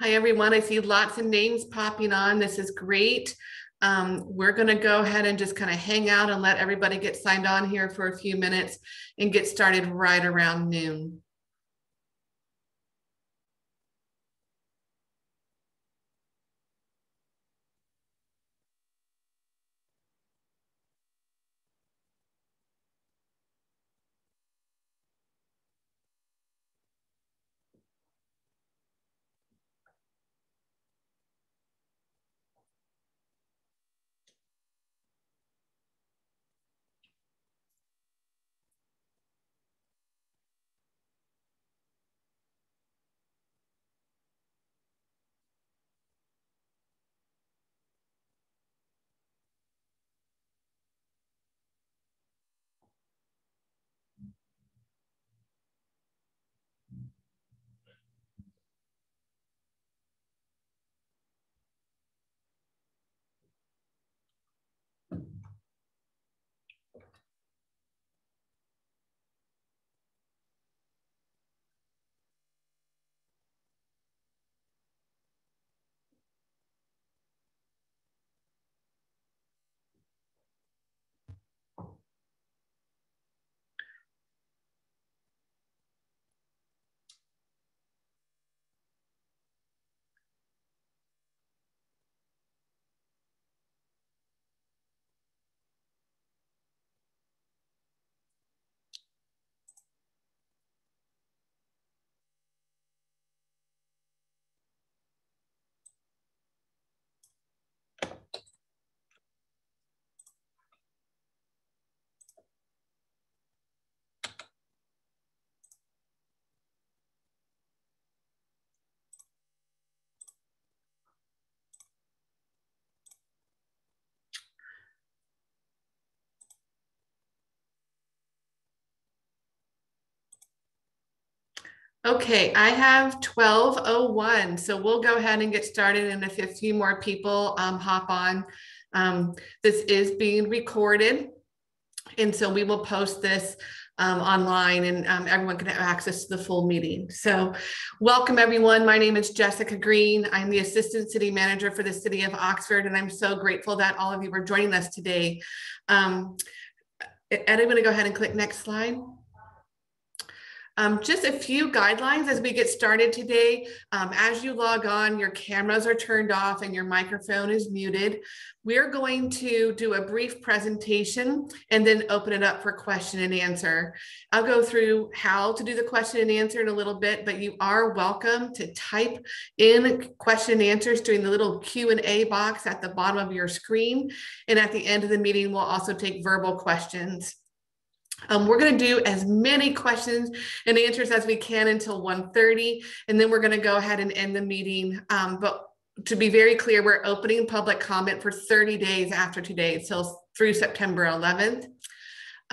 Hi, everyone. I see lots of names popping on. This is great. Um, we're going to go ahead and just kind of hang out and let everybody get signed on here for a few minutes and get started right around noon. Okay, I have 1201. So we'll go ahead and get started and if a few more people um, hop on. Um, this is being recorded. And so we will post this um, online and um, everyone can have access to the full meeting. So welcome everyone. My name is Jessica Green. I'm the Assistant City Manager for the City of Oxford and I'm so grateful that all of you are joining us today. Um, Ed, I'm gonna go ahead and click next slide. Um, just a few guidelines as we get started today. Um, as you log on, your cameras are turned off and your microphone is muted. We're going to do a brief presentation and then open it up for question and answer. I'll go through how to do the question and answer in a little bit, but you are welcome to type in question and answers during the little Q&A box at the bottom of your screen. And at the end of the meeting, we'll also take verbal questions. Um, we're going to do as many questions and answers as we can until 1.30, and then we're going to go ahead and end the meeting. Um, but to be very clear, we're opening public comment for 30 days after today, so through September 11th.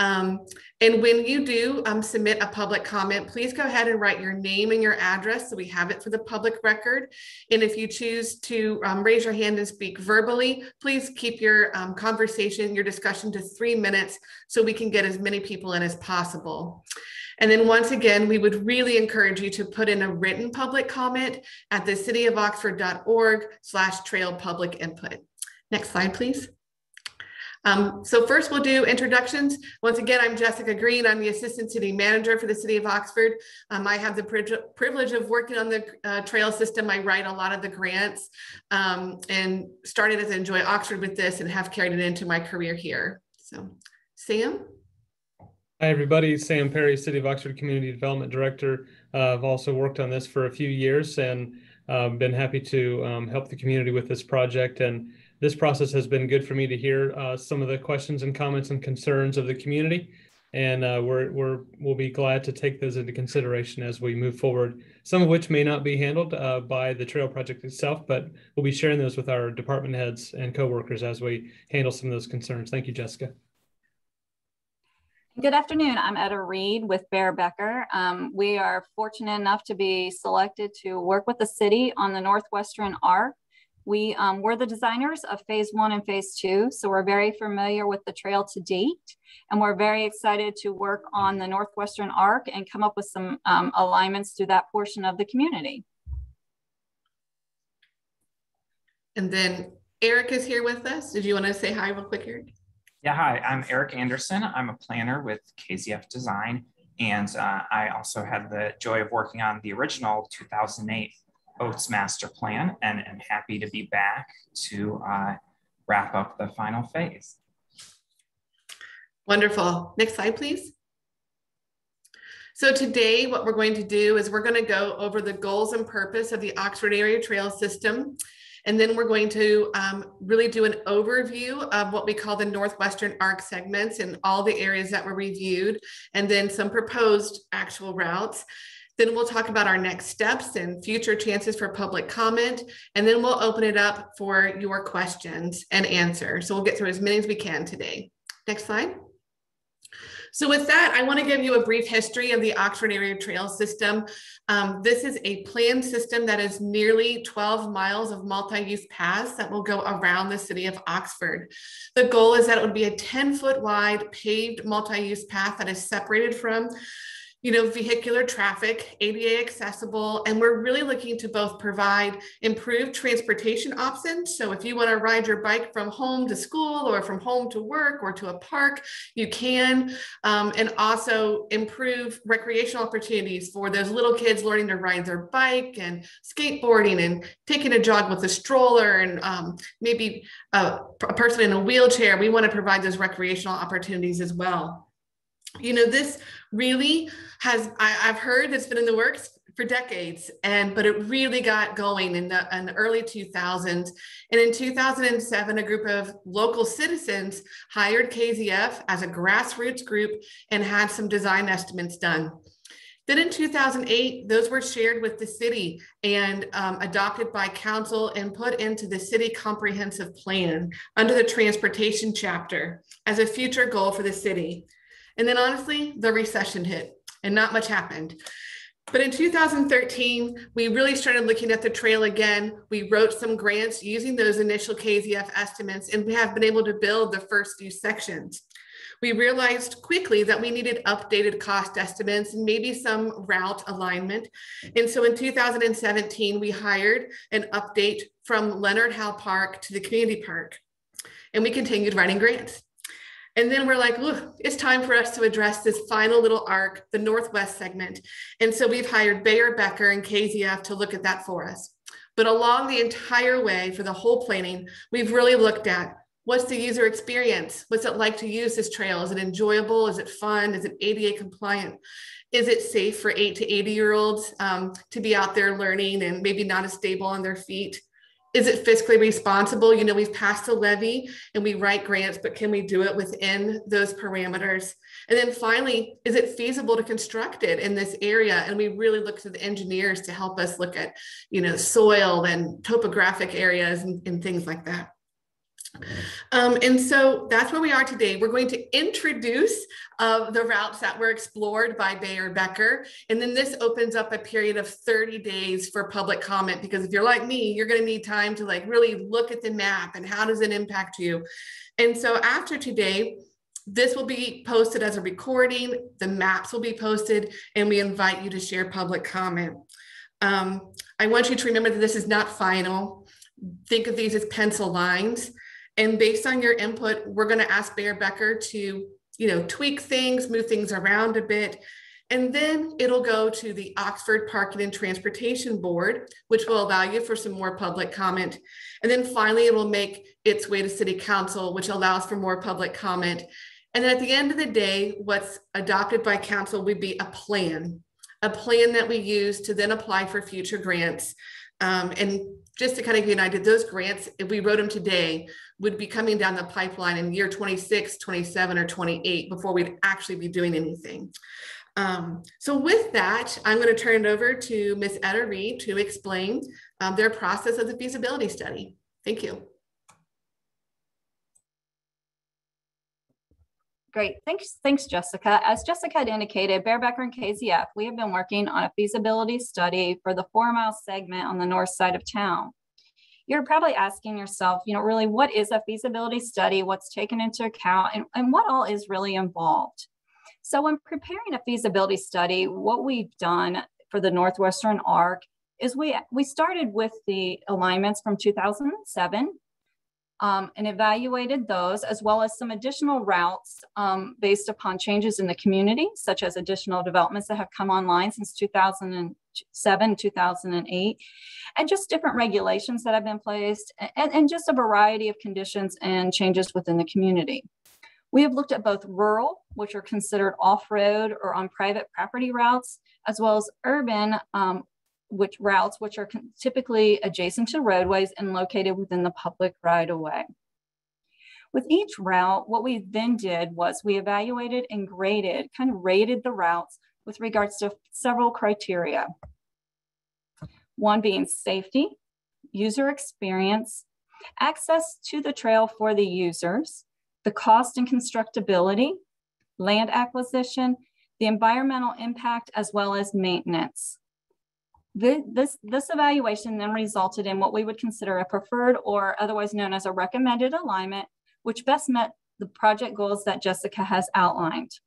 Um, and when you do um, submit a public comment, please go ahead and write your name and your address so we have it for the public record. And if you choose to um, raise your hand and speak verbally, please keep your um, conversation, your discussion to three minutes so we can get as many people in as possible. And then once again, we would really encourage you to put in a written public comment at the cityofoxford.org slash trail public input. Next slide, please. Um, so first we'll do introductions. Once again, I'm Jessica Green. I'm the Assistant City Manager for the City of Oxford. Um, I have the privilege of working on the uh, trail system. I write a lot of the grants um, and started as Enjoy Oxford with this and have carried it into my career here. So Sam? Hi, everybody. Sam Perry, City of Oxford Community Development Director. Uh, I've also worked on this for a few years and uh, been happy to um, help the community with this project. And this process has been good for me to hear uh, some of the questions and comments and concerns of the community. And uh, we're, we're, we'll be glad to take those into consideration as we move forward, some of which may not be handled uh, by the trail project itself, but we'll be sharing those with our department heads and coworkers as we handle some of those concerns. Thank you, Jessica. Good afternoon. I'm Etta Reed with Bayer Becker. Um, we are fortunate enough to be selected to work with the city on the Northwestern Arc we um, were the designers of phase one and phase two, so we're very familiar with the trail to date, and we're very excited to work on the Northwestern Arc and come up with some um, alignments through that portion of the community. And then Eric is here with us. Did you want to say hi real quick, Eric? Yeah, hi, I'm Eric Anderson. I'm a planner with KZF Design, and uh, I also had the joy of working on the original 2008 Oats Master Plan, and am happy to be back to uh, wrap up the final phase. Wonderful. Next slide, please. So today, what we're going to do is we're going to go over the goals and purpose of the Oxford Area Trail System. And then we're going to um, really do an overview of what we call the Northwestern ARC segments and all the areas that were reviewed, and then some proposed actual routes. Then we'll talk about our next steps and future chances for public comment. And then we'll open it up for your questions and answers. So we'll get through as many as we can today. Next slide. So with that, I want to give you a brief history of the Oxford Area Trail System. Um, this is a planned system that is nearly 12 miles of multi-use paths that will go around the city of Oxford. The goal is that it would be a 10 foot wide paved multi-use path that is separated from you know, vehicular traffic, ADA accessible, and we're really looking to both provide improved transportation options. So if you want to ride your bike from home to school or from home to work or to a park, you can, um, and also improve recreational opportunities for those little kids learning to ride their bike and skateboarding and taking a jog with a stroller and um, maybe a, a person in a wheelchair. We want to provide those recreational opportunities as well you know this really has I, have heard it's been in the works for decades and but it really got going in the, in the early 2000s and in 2007 a group of local citizens hired kzf as a grassroots group and had some design estimates done. Then in 2008 those were shared with the city and um, adopted by council and put into the city comprehensive plan under the transportation chapter as a future goal for the city and then honestly, the recession hit and not much happened. But in 2013, we really started looking at the trail again. We wrote some grants using those initial KZF estimates, and we have been able to build the first few sections. We realized quickly that we needed updated cost estimates and maybe some route alignment. And so in 2017, we hired an update from Leonard Howell Park to the community park. And we continued writing grants. And then we're like, it's time for us to address this final little arc, the Northwest segment. And so we've hired Bayer Becker and KZF to look at that for us. But along the entire way for the whole planning, we've really looked at what's the user experience? What's it like to use this trail? Is it enjoyable? Is it fun? Is it ADA compliant? Is it safe for eight to 80 year olds um, to be out there learning and maybe not as stable on their feet? Is it fiscally responsible? You know, we've passed a levy and we write grants, but can we do it within those parameters? And then finally, is it feasible to construct it in this area? And we really look to the engineers to help us look at, you know, soil and topographic areas and, and things like that. Um, and so that's where we are today. We're going to introduce uh, the routes that were explored by Bayer Becker. And then this opens up a period of 30 days for public comment, because if you're like me, you're gonna need time to like really look at the map and how does it impact you? And so after today, this will be posted as a recording, the maps will be posted, and we invite you to share public comment. Um, I want you to remember that this is not final. Think of these as pencil lines. And based on your input, we're going to ask Bayer Becker to, you know, tweak things, move things around a bit. And then it'll go to the Oxford Parking and Transportation Board, which will allow you for some more public comment. And then finally, it will make its way to City Council, which allows for more public comment. And then at the end of the day, what's adopted by council would be a plan, a plan that we use to then apply for future grants. Um, and just to kind of give you an idea, those grants, if we wrote them today, would be coming down the pipeline in year 26, 27, or 28 before we'd actually be doing anything. Um, so with that, I'm going to turn it over to Ms. Etta Reed to explain um, their process of the feasibility study. Thank you. Great, thanks, thanks, Jessica. As Jessica had indicated, Bayer Becker and KZF, we have been working on a feasibility study for the four mile segment on the north side of town you're probably asking yourself, you know, really what is a feasibility study? What's taken into account and, and what all is really involved? So when preparing a feasibility study, what we've done for the Northwestern ARC is we, we started with the alignments from 2007 um, and evaluated those as well as some additional routes um, based upon changes in the community, such as additional developments that have come online since 2007, 2008, and just different regulations that have been placed and, and just a variety of conditions and changes within the community. We have looked at both rural, which are considered off-road or on private property routes, as well as urban, um, which routes which are typically adjacent to roadways and located within the public right of way. With each route, what we then did was we evaluated and graded, kind of rated the routes with regards to several criteria. One being safety, user experience, access to the trail for the users, the cost and constructability, land acquisition, the environmental impact, as well as maintenance. This, this evaluation then resulted in what we would consider a preferred or otherwise known as a recommended alignment, which best met the project goals that Jessica has outlined.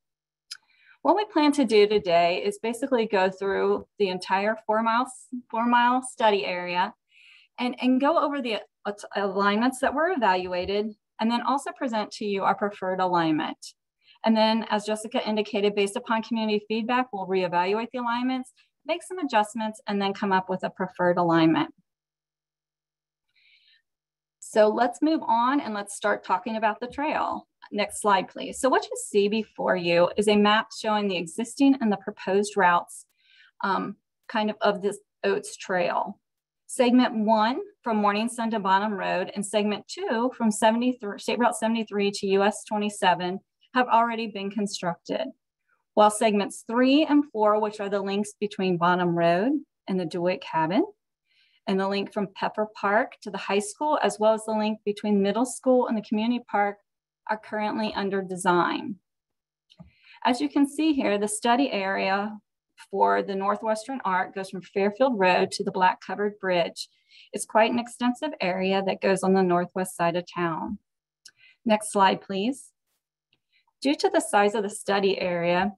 What we plan to do today is basically go through the entire four mile, four mile study area and, and go over the alignments that were evaluated and then also present to you our preferred alignment. And then as Jessica indicated, based upon community feedback, we'll reevaluate the alignments make some adjustments, and then come up with a preferred alignment. So let's move on and let's start talking about the trail. Next slide, please. So what you see before you is a map showing the existing and the proposed routes um, kind of of this Oates Trail. Segment one from Morning Sun to Bonham Road and segment two from 73, State Route 73 to US 27 have already been constructed while segments three and four, which are the links between Bonham Road and the DeWitt Cabin, and the link from Peffer Park to the high school, as well as the link between middle school and the community park are currently under design. As you can see here, the study area for the Northwestern Arc goes from Fairfield Road to the Black Covered Bridge. It's quite an extensive area that goes on the northwest side of town. Next slide, please. Due to the size of the study area,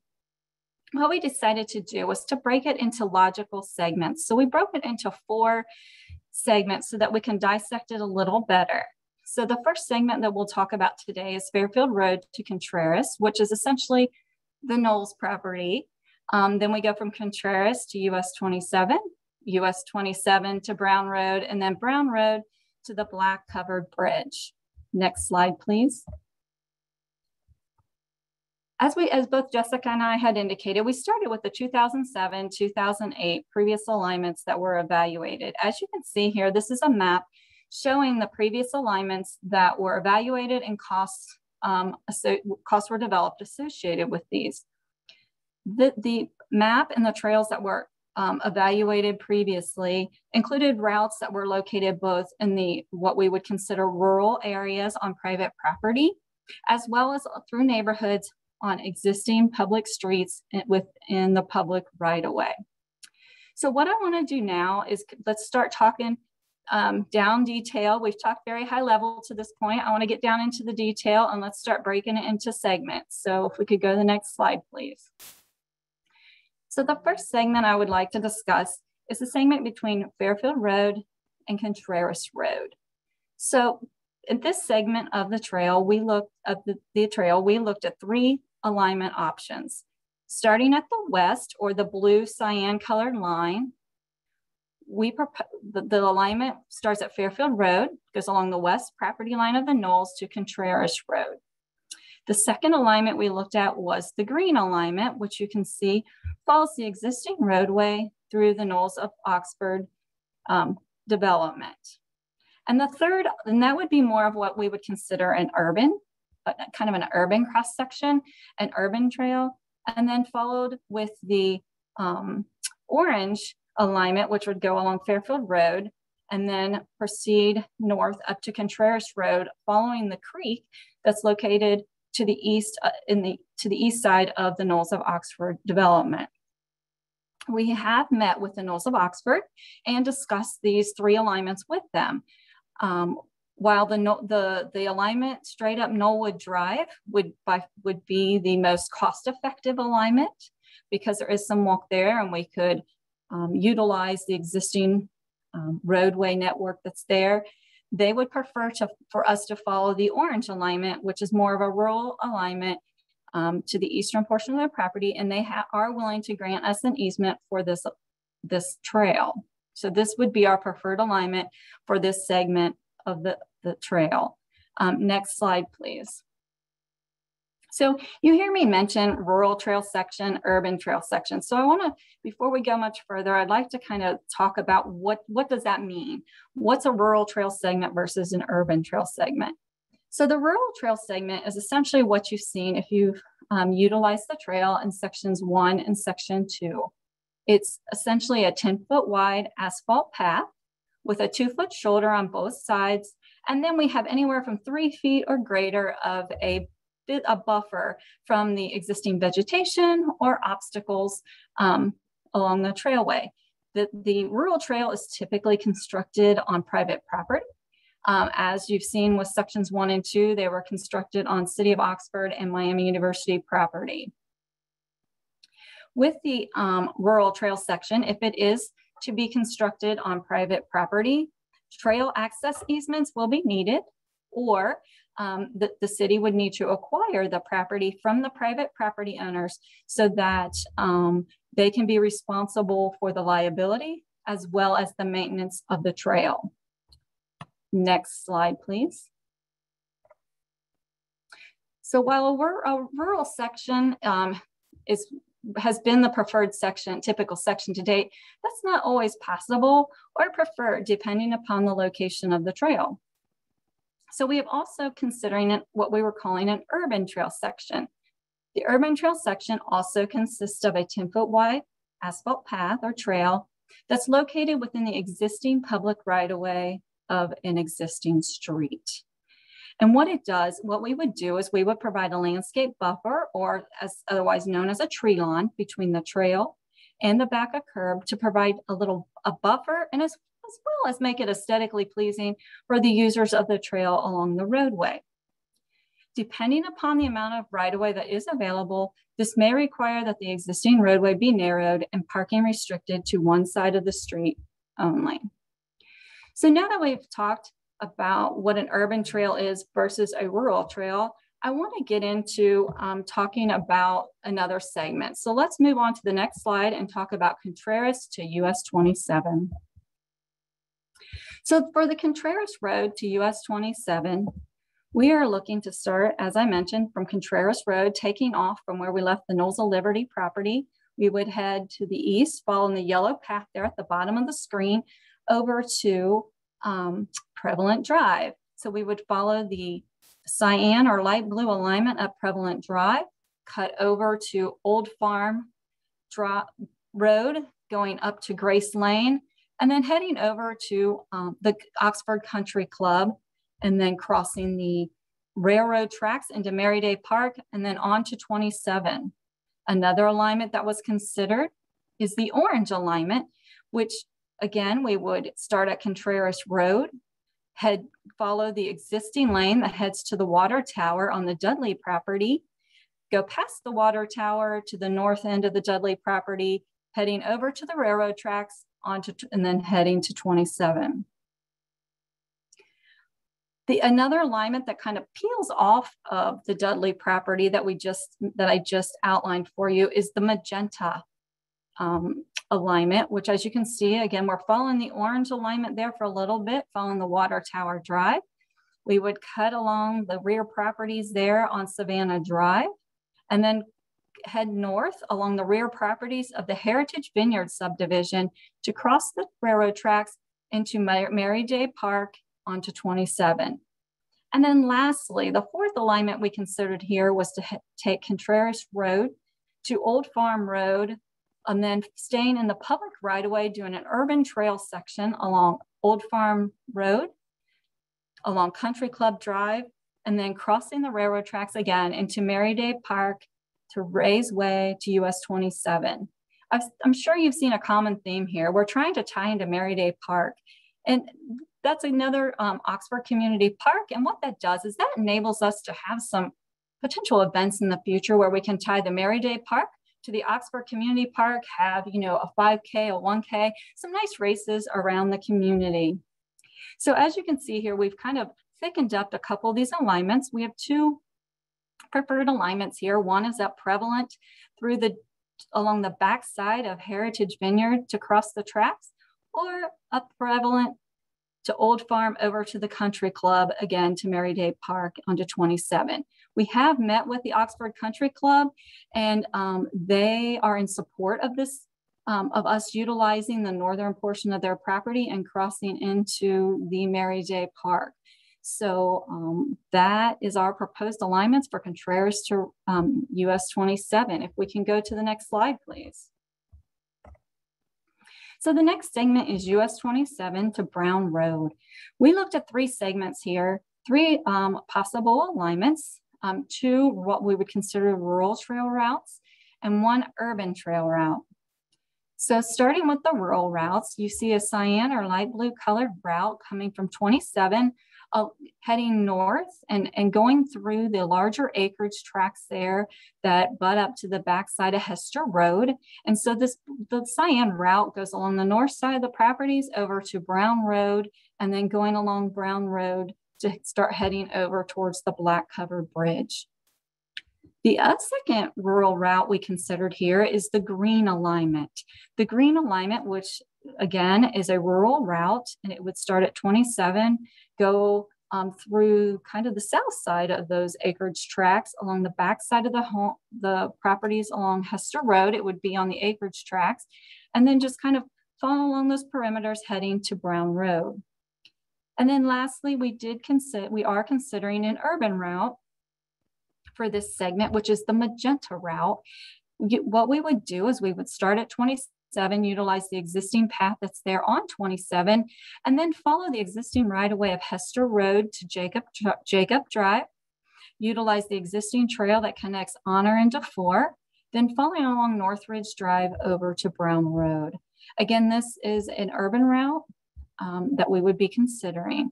what we decided to do was to break it into logical segments. So we broke it into four segments so that we can dissect it a little better. So the first segment that we'll talk about today is Fairfield Road to Contreras, which is essentially the Knolls property. Um, then we go from Contreras to US 27, US 27 to Brown Road, and then Brown Road to the Black Covered Bridge. Next slide, please. As we, as both Jessica and I had indicated, we started with the 2007, 2008 previous alignments that were evaluated. As you can see here, this is a map showing the previous alignments that were evaluated and costs, um, so costs were developed associated with these. The, the map and the trails that were um, evaluated previously included routes that were located both in the what we would consider rural areas on private property, as well as through neighborhoods on existing public streets within the public right of way. So what I wanna do now is let's start talking um, down detail. We've talked very high level to this point. I wanna get down into the detail and let's start breaking it into segments. So if we could go to the next slide, please. So the first segment I would like to discuss is the segment between Fairfield Road and Contreras Road. So in this segment of the trail, we looked at the, the trail, we looked at three alignment options. Starting at the west or the blue cyan colored line, we the, the, alignment starts at Fairfield Road, goes along the west property line of the Knolls to Contreras Road. The second alignment we looked at was the green alignment, which you can see follows the existing roadway through the Knolls of Oxford um, development. And the third, and that would be more of what we would consider an urban kind of an urban cross section, an urban trail, and then followed with the um, orange alignment, which would go along Fairfield Road and then proceed north up to Contreras Road, following the creek that's located to the east uh, in the to the east side of the Knolls of Oxford development. We have met with the Knolls of Oxford and discussed these three alignments with them. Um, while the, the, the alignment straight up Knollwood Drive would, by, would be the most cost effective alignment because there is some walk there and we could um, utilize the existing um, roadway network that's there. They would prefer to, for us to follow the orange alignment, which is more of a rural alignment um, to the eastern portion of the property, and they are willing to grant us an easement for this, this trail. So this would be our preferred alignment for this segment of the, the trail. Um, next slide, please. So you hear me mention rural trail section, urban trail section. So I wanna, before we go much further, I'd like to kind of talk about what, what does that mean? What's a rural trail segment versus an urban trail segment? So the rural trail segment is essentially what you've seen if you've um, utilized the trail in sections one and section two. It's essentially a 10 foot wide asphalt path with a two foot shoulder on both sides. And then we have anywhere from three feet or greater of a bit a buffer from the existing vegetation or obstacles um, along the trailway. The, the rural trail is typically constructed on private property. Um, as you've seen with sections one and two, they were constructed on City of Oxford and Miami University property. With the um, rural trail section, if it is to be constructed on private property, trail access easements will be needed, or um, the, the city would need to acquire the property from the private property owners so that um, they can be responsible for the liability as well as the maintenance of the trail. Next slide, please. So while a, rural section um, is has been the preferred section, typical section to date, that's not always possible or preferred depending upon the location of the trail. So we have also considering what we were calling an urban trail section. The urban trail section also consists of a 10 foot wide asphalt path or trail that's located within the existing public right of way of an existing street. And what it does, what we would do is we would provide a landscape buffer or as otherwise known as a tree lawn between the trail and the back of curb to provide a little a buffer and as as well as make it aesthetically pleasing for the users of the trail along the roadway. Depending upon the amount of right-of-way that is available, this may require that the existing roadway be narrowed and parking restricted to one side of the street only. So now that we've talked about what an urban trail is versus a rural trail, I want to get into um, talking about another segment. So let's move on to the next slide and talk about Contreras to US 27. So for the Contreras Road to US 27, we are looking to start, as I mentioned, from Contreras Road, taking off from where we left the Knolls of Liberty property. We would head to the east, following the yellow path there at the bottom of the screen, over to um, Prevalent Drive. So we would follow the cyan or light blue alignment up Prevalent Drive, cut over to Old Farm Road, going up to Grace Lane, and then heading over to um, the Oxford Country Club and then crossing the railroad tracks into Merryday Park and then on to 27. Another alignment that was considered is the orange alignment, which again, we would start at Contreras Road, head follow the existing lane that heads to the water tower on the Dudley property, go past the water tower to the north end of the Dudley property, heading over to the railroad tracks onto and then heading to 27. The another alignment that kind of peels off of the Dudley property that we just that I just outlined for you is the magenta um, alignment, which as you can see, again, we're following the orange alignment there for a little bit, following the water tower drive. We would cut along the rear properties there on Savannah Drive and then head north along the rear properties of the Heritage Vineyard subdivision to cross the railroad tracks into Merryday Park onto 27. And then lastly, the fourth alignment we considered here was to take Contreras Road to Old Farm Road, and then staying in the public right of way, doing an urban trail section along Old Farm Road, along Country Club Drive, and then crossing the railroad tracks again into Merryday Park to raise way to US 27. i am sure you've seen a common theme here. We're trying to tie into Merryday Park. And that's another um, Oxford Community Park. And what that does is that enables us to have some potential events in the future where we can tie the Merryday Park to the Oxford Community Park have, you know, a 5K, a 1K, some nice races around the community. So as you can see here, we've kind of thickened up a couple of these alignments. We have two preferred alignments here. One is that prevalent through the along the backside of Heritage Vineyard to cross the tracks, or a prevalent to Old Farm over to the Country Club, again to Mary Day Park onto 27. We have met with the Oxford Country Club and um, they are in support of this, um, of us utilizing the northern portion of their property and crossing into the Mary Day Park. So um, that is our proposed alignments for Contreras to US um, 27. If we can go to the next slide, please. So the next segment is US 27 to Brown Road. We looked at three segments here, three um, possible alignments, um, two what we would consider rural trail routes, and one urban trail route. So starting with the rural routes, you see a cyan or light blue colored route coming from 27 uh, heading north and, and going through the larger acreage tracks there that butt up to the backside of Hester Road. And so this the cyan route goes along the north side of the properties over to Brown Road and then going along Brown Road to start heading over towards the black covered bridge. The second rural route we considered here is the green alignment. The green alignment, which again is a rural route, and it would start at 27, go um, through kind of the south side of those acreage tracks along the back side of the home, the properties along Hester Road. It would be on the acreage tracks, and then just kind of follow along those perimeters heading to Brown Road. And then lastly, we did consider, we are considering an urban route for this segment, which is the magenta route. What we would do is we would start at 27, utilize the existing path that's there on 27, and then follow the existing right of way of Hester Road to Jacob, Jacob Drive, utilize the existing trail that connects Honor into four, then following along Northridge Drive over to Brown Road. Again, this is an urban route um, that we would be considering.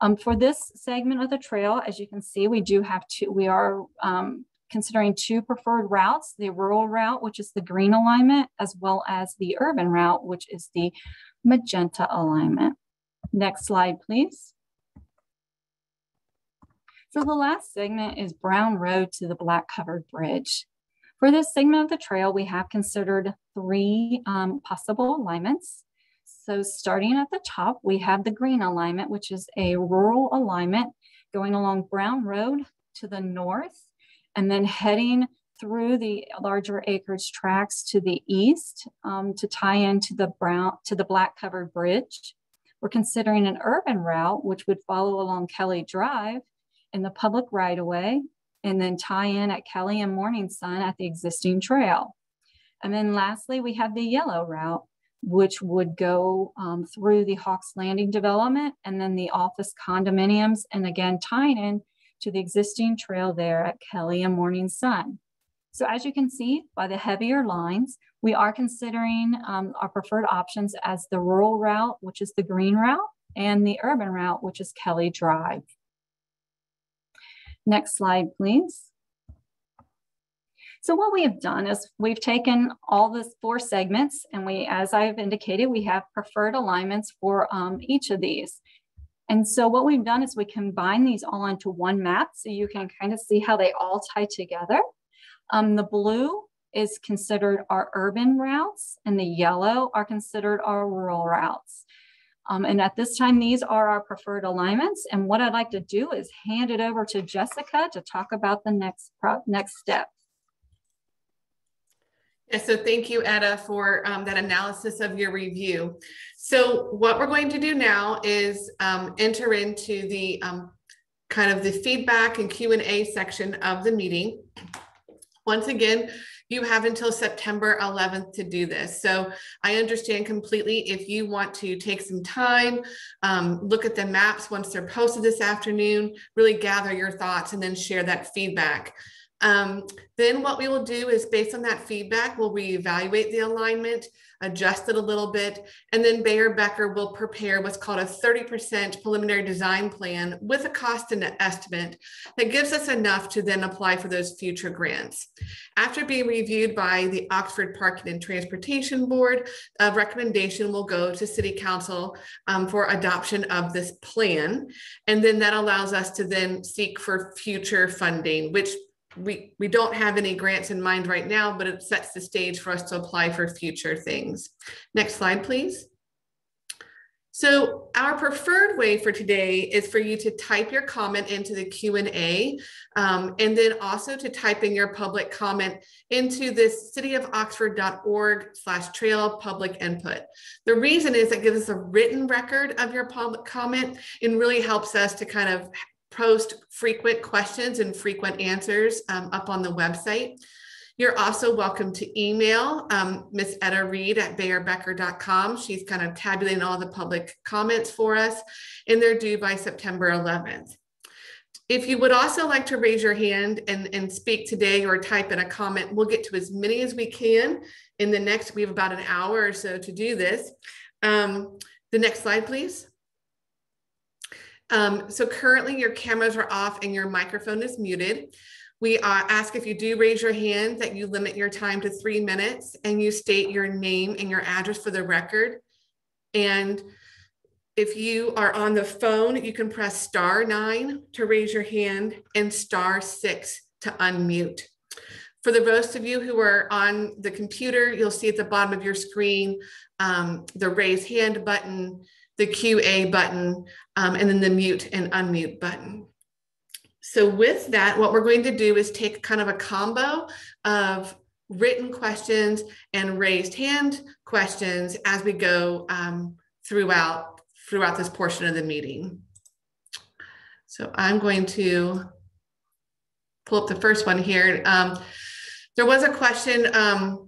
Um, for this segment of the trail, as you can see, we do have two, we are um, considering two preferred routes, the rural route, which is the green alignment, as well as the urban route, which is the magenta alignment. Next slide, please. So the last segment is Brown Road to the Black Covered Bridge. For this segment of the trail, we have considered three um, possible alignments. So starting at the top, we have the green alignment, which is a rural alignment going along Brown Road to the north and then heading through the larger acreage tracks to the east um, to tie into the brown to the black covered bridge. We're considering an urban route, which would follow along Kelly Drive in the public right of way and then tie in at Kelly and Morning Sun at the existing trail. And then lastly, we have the yellow route, which would go um, through the Hawks Landing development and then the office condominiums, and again, tying in to the existing trail there at Kelly and Morning Sun. So as you can see by the heavier lines, we are considering um, our preferred options as the rural route, which is the green route, and the urban route, which is Kelly Drive. Next slide, please. So what we have done is we've taken all the four segments and we, as I've indicated, we have preferred alignments for um, each of these. And so what we've done is we combine these all into one map so you can kind of see how they all tie together. Um, the blue is considered our urban routes and the yellow are considered our rural routes. Um, and at this time, these are our preferred alignments. And what I'd like to do is hand it over to Jessica to talk about the next, next step. Yeah, so thank you, Etta, for um, that analysis of your review. So what we're going to do now is um, enter into the um, kind of the feedback and Q&A section of the meeting. Once again, you have until September 11th to do this. So I understand completely if you want to take some time, um, look at the maps once they're posted this afternoon, really gather your thoughts and then share that feedback. Um, then what we will do is based on that feedback, we'll reevaluate the alignment, adjust it a little bit, and then Bayer Becker will prepare what's called a 30% preliminary design plan with a cost and estimate that gives us enough to then apply for those future grants. After being reviewed by the Oxford Parking and Transportation Board, a recommendation will go to City Council um, for adoption of this plan. And then that allows us to then seek for future funding, which we, we don't have any grants in mind right now, but it sets the stage for us to apply for future things. Next slide, please. So our preferred way for today is for you to type your comment into the Q&A um, and then also to type in your public comment into this cityofoxford.org slash trail public input. The reason is it gives us a written record of your public comment and really helps us to kind of post frequent questions and frequent answers um, up on the website. You're also welcome to email um, Miss Etta Reed at bayerbecker.com. She's kind of tabulating all the public comments for us, and they're due by September 11th. If you would also like to raise your hand and, and speak today or type in a comment, we'll get to as many as we can in the next, we have about an hour or so to do this. Um, the next slide, please. Um, so currently your cameras are off and your microphone is muted. We uh, ask if you do raise your hand that you limit your time to three minutes and you state your name and your address for the record. And if you are on the phone, you can press star nine to raise your hand and star six to unmute. For the most of you who are on the computer, you'll see at the bottom of your screen um, the raise hand button the QA button, um, and then the mute and unmute button. So with that, what we're going to do is take kind of a combo of written questions and raised hand questions as we go um, throughout, throughout this portion of the meeting. So I'm going to pull up the first one here. Um, there was a question, um,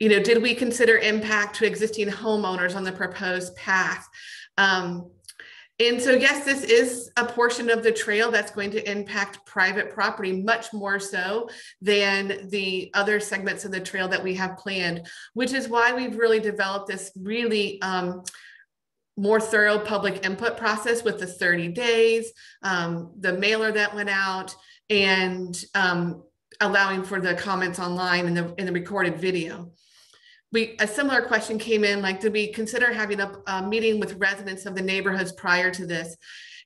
you know, did we consider impact to existing homeowners on the proposed path? Um, and so, yes, this is a portion of the trail that's going to impact private property much more so than the other segments of the trail that we have planned, which is why we've really developed this really um, more thorough public input process with the 30 days, um, the mailer that went out, and um, allowing for the comments online and the, in the recorded video we a similar question came in like did we consider having a, a, meeting with residents of the neighborhoods prior to this?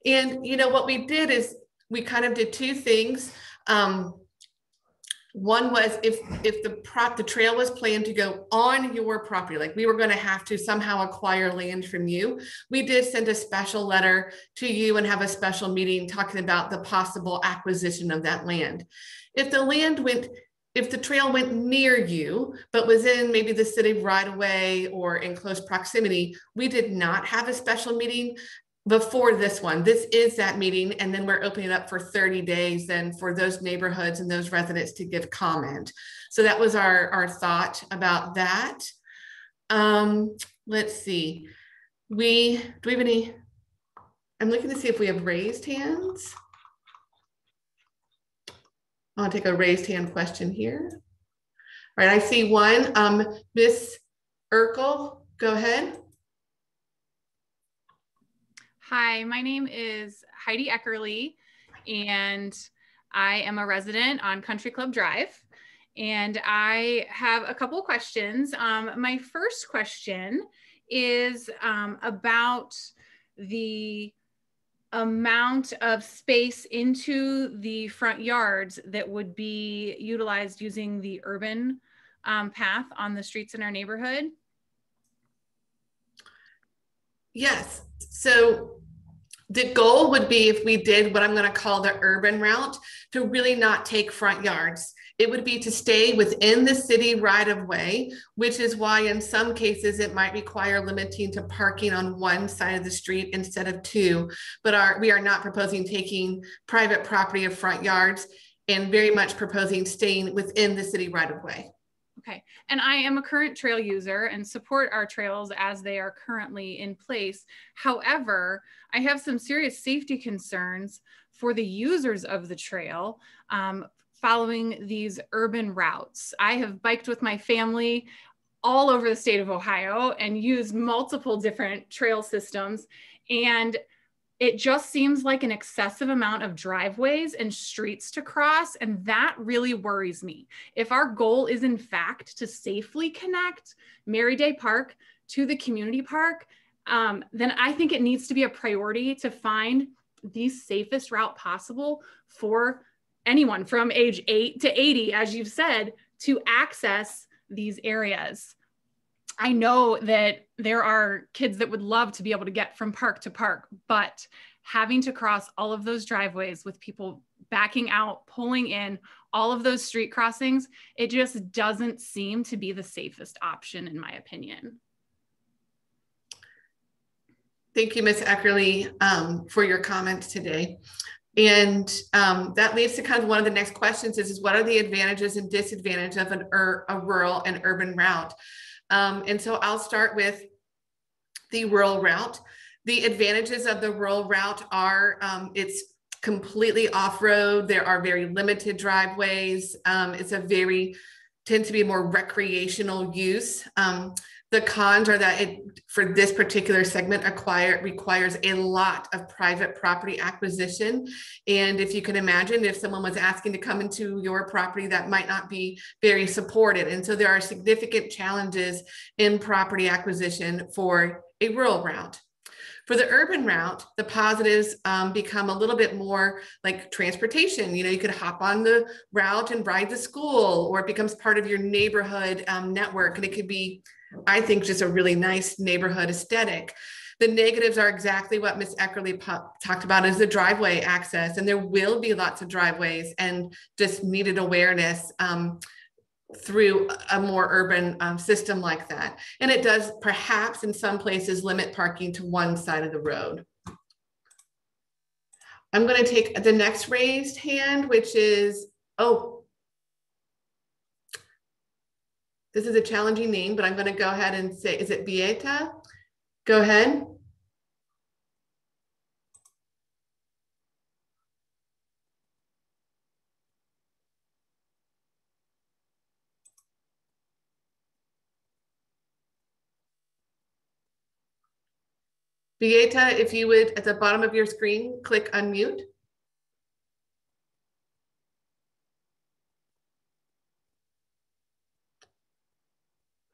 And you know what we did is we kind of did two things. Um, one was if if the prop the trail was planned to go on your property like we were going to have to somehow acquire land from you. We did send a special letter to you and have a special meeting talking about the possible acquisition of that land. If the land went if the trail went near you, but was in maybe the city right away or in close proximity, we did not have a special meeting before this one. This is that meeting, and then we're opening up for 30 days then for those neighborhoods and those residents to give comment. So that was our, our thought about that. Um, let's see. We do we have any? I'm looking to see if we have raised hands. I'll take a raised hand question here. All right, I see one. Um, Miss Urkel, go ahead. Hi, my name is Heidi Eckerly, and I am a resident on Country Club Drive. And I have a couple questions. Um, my first question is um, about the amount of space into the front yards that would be utilized using the urban um, path on the streets in our neighborhood? Yes. So the goal would be if we did what I'm going to call the urban route to really not take front yards. It would be to stay within the city right of way, which is why in some cases it might require limiting to parking on one side of the street instead of two. But our, we are not proposing taking private property of front yards and very much proposing staying within the city right of way. Okay, and I am a current trail user and support our trails as they are currently in place. However, I have some serious safety concerns for the users of the trail. Um, following these urban routes. I have biked with my family all over the state of Ohio and used multiple different trail systems. And it just seems like an excessive amount of driveways and streets to cross. And that really worries me. If our goal is, in fact, to safely connect Mary Day Park to the community park, um, then I think it needs to be a priority to find the safest route possible for anyone from age 8 to 80, as you've said, to access these areas. I know that there are kids that would love to be able to get from park to park, but having to cross all of those driveways with people backing out, pulling in, all of those street crossings, it just doesn't seem to be the safest option, in my opinion. Thank you, Ms. Eckerly, um, for your comments today. And um, that leads to kind of one of the next questions is, is what are the advantages and disadvantages of an ur a rural and urban route? Um, and so I'll start with the rural route. The advantages of the rural route are um, it's completely off-road. There are very limited driveways. Um, it's a very, tends to be a more recreational use. The cons are that it, for this particular segment, acquire requires a lot of private property acquisition. And if you can imagine, if someone was asking to come into your property, that might not be very supported. And so there are significant challenges in property acquisition for a rural route. For the urban route, the positives um, become a little bit more like transportation. You know, you could hop on the route and ride to school, or it becomes part of your neighborhood um, network, and it could be I think just a really nice neighborhood aesthetic. The negatives are exactly what Ms. Eckerly talked about is the driveway access. And there will be lots of driveways and just needed awareness um, through a more urban um, system like that. And it does perhaps in some places limit parking to one side of the road. I'm going to take the next raised hand, which is, oh, This is a challenging name, but I'm going to go ahead and say, is it Beata? Go ahead. Beata, if you would, at the bottom of your screen, click unmute.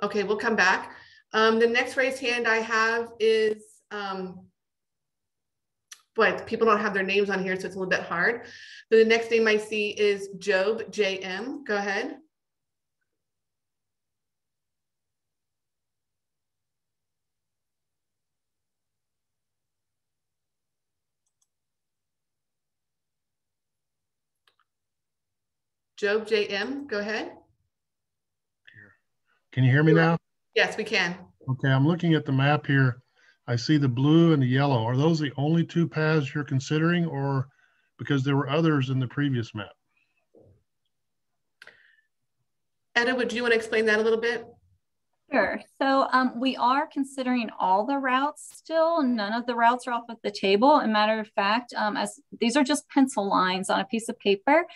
Okay, we'll come back. Um, the next raised hand I have is, um, boy, people don't have their names on here, so it's a little bit hard. But the next name I see is Job JM. Go ahead. Job JM, go ahead. Can you hear me now? Yes, we can. Okay, I'm looking at the map here. I see the blue and the yellow. Are those the only two paths you're considering or because there were others in the previous map? Etta, would you want to explain that a little bit? Sure. So um, we are considering all the routes still. None of the routes are off of the table. A matter of fact, um, as these are just pencil lines on a piece of paper.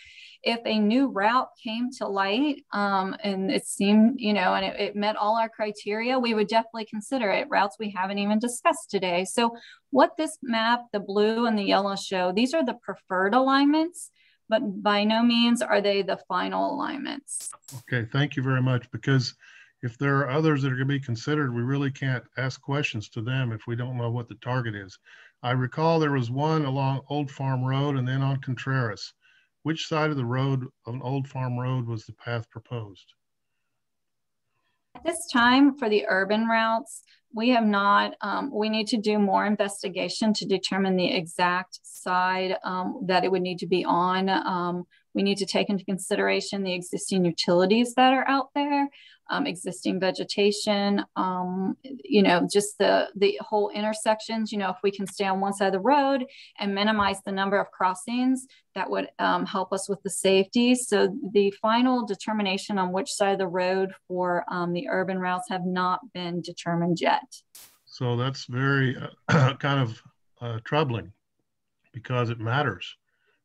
If a new route came to light um, and it seemed, you know, and it, it met all our criteria, we would definitely consider it. Routes we haven't even discussed today. So what this map, the blue and the yellow show, these are the preferred alignments but by no means are they the final alignments. Okay, thank you very much because if there are others that are going to be considered, we really can't ask questions to them if we don't know what the target is. I recall there was one along Old Farm Road and then on Contreras. Which side of the road on Old Farm Road was the path proposed? At this time for the urban routes, we have not, um, we need to do more investigation to determine the exact side um, that it would need to be on. Um, we need to take into consideration the existing utilities that are out there, um, existing vegetation, um, you know, just the, the whole intersections, you know, if we can stay on one side of the road and minimize the number of crossings, that would um, help us with the safety. So the final determination on which side of the road for um, the urban routes have not been determined yet. So that's very uh, kind of uh, troubling because it matters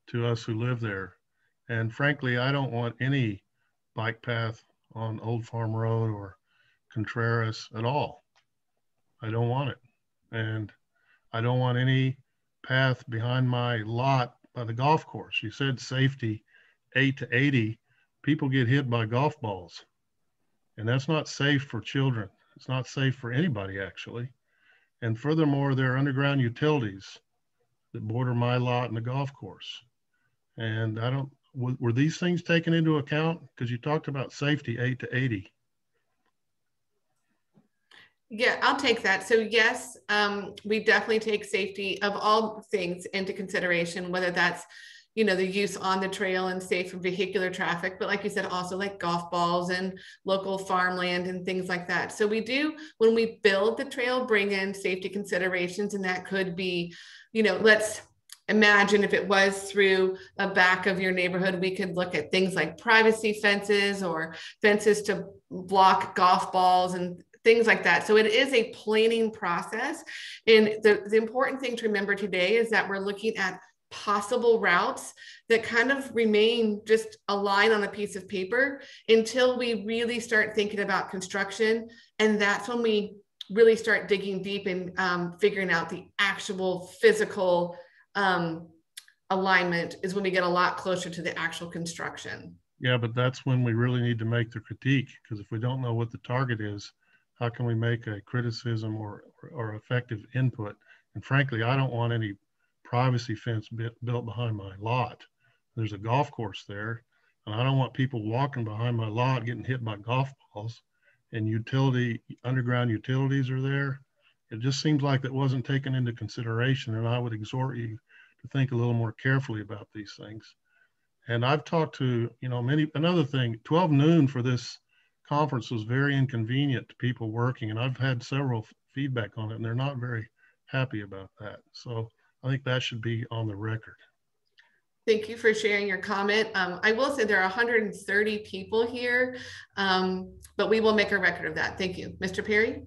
to us who live there And frankly, I don't want any bike path on Old Farm Road or Contreras at all. I don't want it. And I don't want any path behind my lot by the golf course. You said safety, eight to 80. People get hit by golf balls. And that's not safe for children. It's not safe for anybody, actually. And furthermore, there are underground utilities that border my lot and the golf course. And I don't, were these things taken into account? Because you talked about safety eight to 80. Yeah, I'll take that. So yes, um, we definitely take safety of all things into consideration, whether that's, you know, the use on the trail and safe vehicular traffic, but like you said, also like golf balls and local farmland and things like that. So we do, when we build the trail, bring in safety considerations, and that could be, you know, let's imagine if it was through a back of your neighborhood, we could look at things like privacy fences or fences to block golf balls and things like that. So it is a planning process. And the, the important thing to remember today is that we're looking at possible routes that kind of remain just a line on a piece of paper until we really start thinking about construction. And that's when we really start digging deep and um, figuring out the actual physical um, alignment is when we get a lot closer to the actual construction. Yeah, but that's when we really need to make the critique because if we don't know what the target is, how can we make a criticism or, or, effective input? And frankly, I don't want any privacy fence built behind my lot. There's a golf course there, and I don't want people walking behind my lot getting hit by golf balls. And utility, underground utilities are there. It just seems like that wasn't taken into consideration, and I would exhort you to think a little more carefully about these things. And I've talked to, you know, many, another thing, 12 noon for this conference was very inconvenient to people working, and I've had several feedback on it, and they're not very happy about that. So I think that should be on the record. Thank you for sharing your comment. Um, I will say there are 130 people here, um, but we will make a record of that. Thank you. Mr. Perry?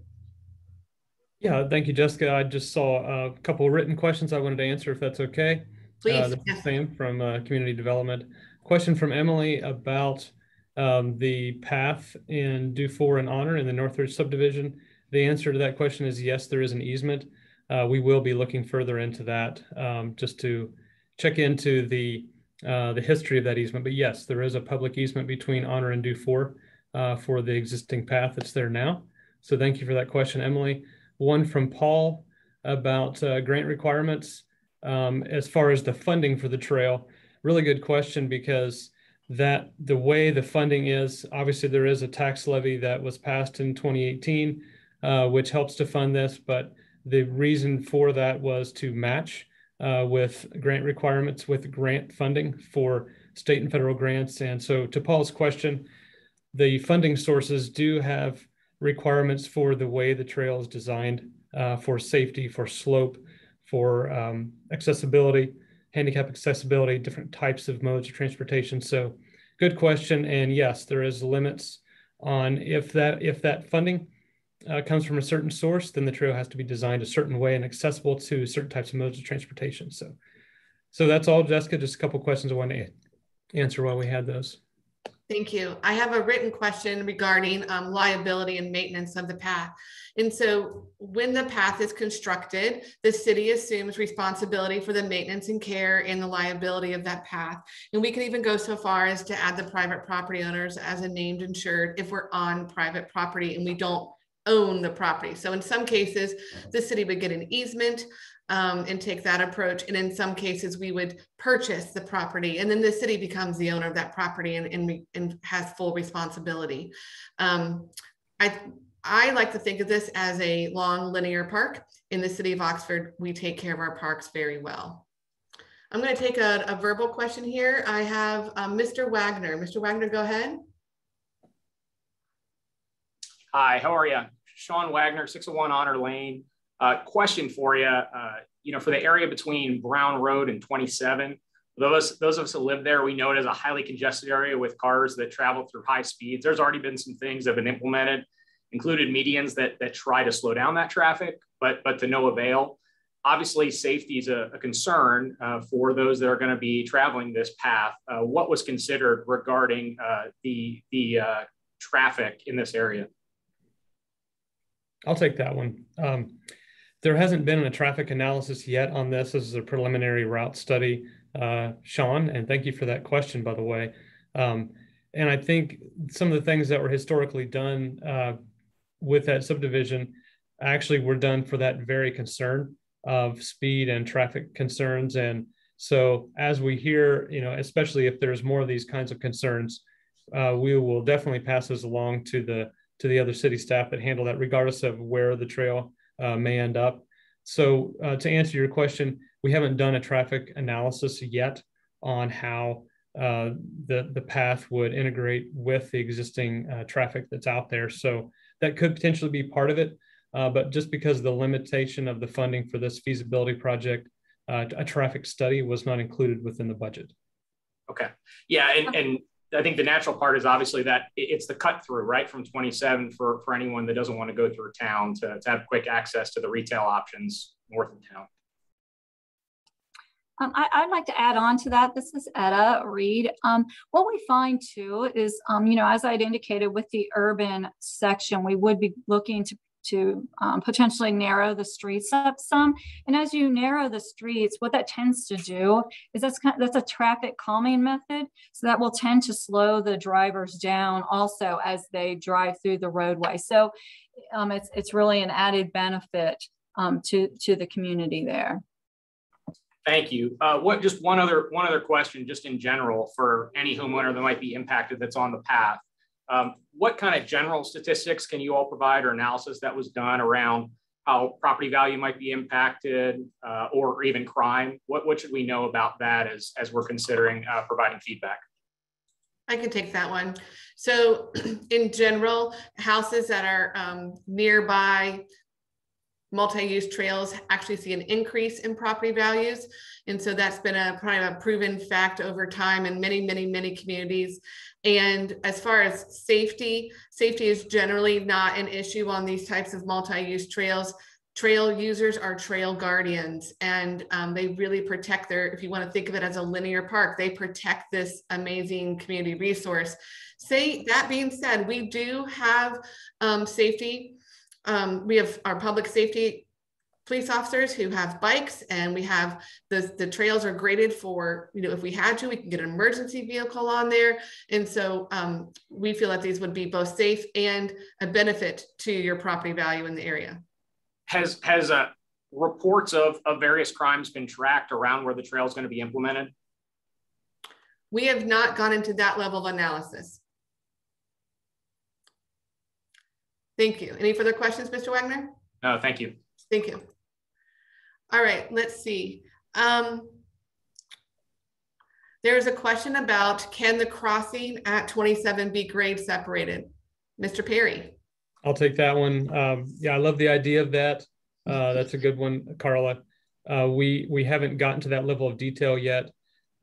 Yeah, thank you, Jessica. I just saw a couple written questions I wanted to answer, if that's okay. Please. Uh, this is Sam from uh, Community Development. Question from Emily about um, the path in Dufour and Honor in the Northridge subdivision? The answer to that question is yes, there is an easement. Uh, we will be looking further into that um, just to check into the uh, the history of that easement. But yes, there is a public easement between Honor and Dufour uh, for the existing path that's there now. So thank you for that question, Emily. One from Paul about uh, grant requirements um, as far as the funding for the trail. Really good question because that the way the funding is, obviously there is a tax levy that was passed in 2018, uh, which helps to fund this, but the reason for that was to match uh, with grant requirements with grant funding for state and federal grants. And so to Paul's question, the funding sources do have requirements for the way the trail is designed uh, for safety, for slope, for um, accessibility handicap accessibility, different types of modes of transportation. So good question. And yes, there is limits on if that if that funding uh, comes from a certain source, then the trail has to be designed a certain way and accessible to certain types of modes of transportation. So, so that's all, Jessica. Just a couple questions I want to answer while we had those. Thank you. I have a written question regarding um, liability and maintenance of the path. And so when the path is constructed, the city assumes responsibility for the maintenance and care and the liability of that path. And we can even go so far as to add the private property owners as a named insured if we're on private property and we don't own the property. So in some cases, the city would get an easement um, and take that approach. And in some cases, we would purchase the property, and then the city becomes the owner of that property and, and, and has full responsibility. Um, I I like to think of this as a long linear park. In the city of Oxford, we take care of our parks very well. I'm going to take a, a verbal question here. I have um, Mr. Wagner. Mr. Wagner, go ahead. Hi, how are you? Sean Wagner, 601 Honor Lane. Uh, question for you, uh, you know, for the area between Brown Road and 27, those, those of us who live there, we know it as a highly congested area with cars that travel through high speeds. There's already been some things that have been implemented, included medians that, that try to slow down that traffic, but, but to no avail. obviously, safety is a, a concern uh, for those that are going to be traveling this path. Uh, what was considered regarding uh, the the uh, traffic in this area? I'll take that one. Um, there hasn't been a traffic analysis yet on this. This is a preliminary route study, uh, Sean, and thank you for that question, by the way. Um, and I think some of the things that were historically done uh, with that subdivision actually were done for that very concern of speed and traffic concerns. And so as we hear, you know, especially if there's more of these kinds of concerns, uh, we will definitely pass those along to the to the other city staff that handle that, regardless of where the trail uh, may end up. So uh, to answer your question, we haven't done a traffic analysis yet on how uh, the the path would integrate with the existing uh, traffic that's out there. So that could potentially be part of it. Uh, but just because of the limitation of the funding for this feasibility project, uh, a traffic study was not included within the budget. Okay. Yeah, and, and I think the natural part is obviously that it's the cut through, right, from 27 for, for anyone that doesn't want to go through town to, to have quick access to the retail options north of town. Um, I, would like to add on to that. This is Etta Reed. Um, what we find too is, um, you know, as I'd indicated with the urban section, we would be looking to to um, potentially narrow the streets up some. And as you narrow the streets, what that tends to do is that's kind of, that's a traffic calming method. So that will tend to slow the drivers down also as they drive through the roadway. So um, it's it's really an added benefit um, to to the community there. Thank you. Uh, what just one other one other question, just in general, for any homeowner that might be impacted that's on the path. Um, what kind of general statistics can you all provide or analysis that was done around how property value might be impacted uh, or even crime? What, what should we know about that as, as we're considering uh, providing feedback? I can take that one. So in general, houses that are um, nearby multi-use trails actually see an increase in property values. And so that's been a of a proven fact over time in many, many, many communities. And as far as safety, safety is generally not an issue on these types of multi-use trails. Trail users are trail guardians and um, they really protect their, if you want to think of it as a linear park, they protect this amazing community resource. Say that being said, we do have um, safety um, we have our public safety police officers who have bikes and we have the, the trails are graded for, you know, if we had to, we can get an emergency vehicle on there. And so um, we feel that these would be both safe and a benefit to your property value in the area. Has, has uh, reports of, of various crimes been tracked around where the trail is going to be implemented? We have not gone into that level of analysis. Thank you. Any further questions, Mr. Wagner? No, thank you. Thank you. All right, let's see. Um, there's a question about can the crossing at 27 be grade separated? Mr. Perry. I'll take that one. Um, yeah, I love the idea of that. Uh, that's a good one, Carla. Uh, we we haven't gotten to that level of detail yet.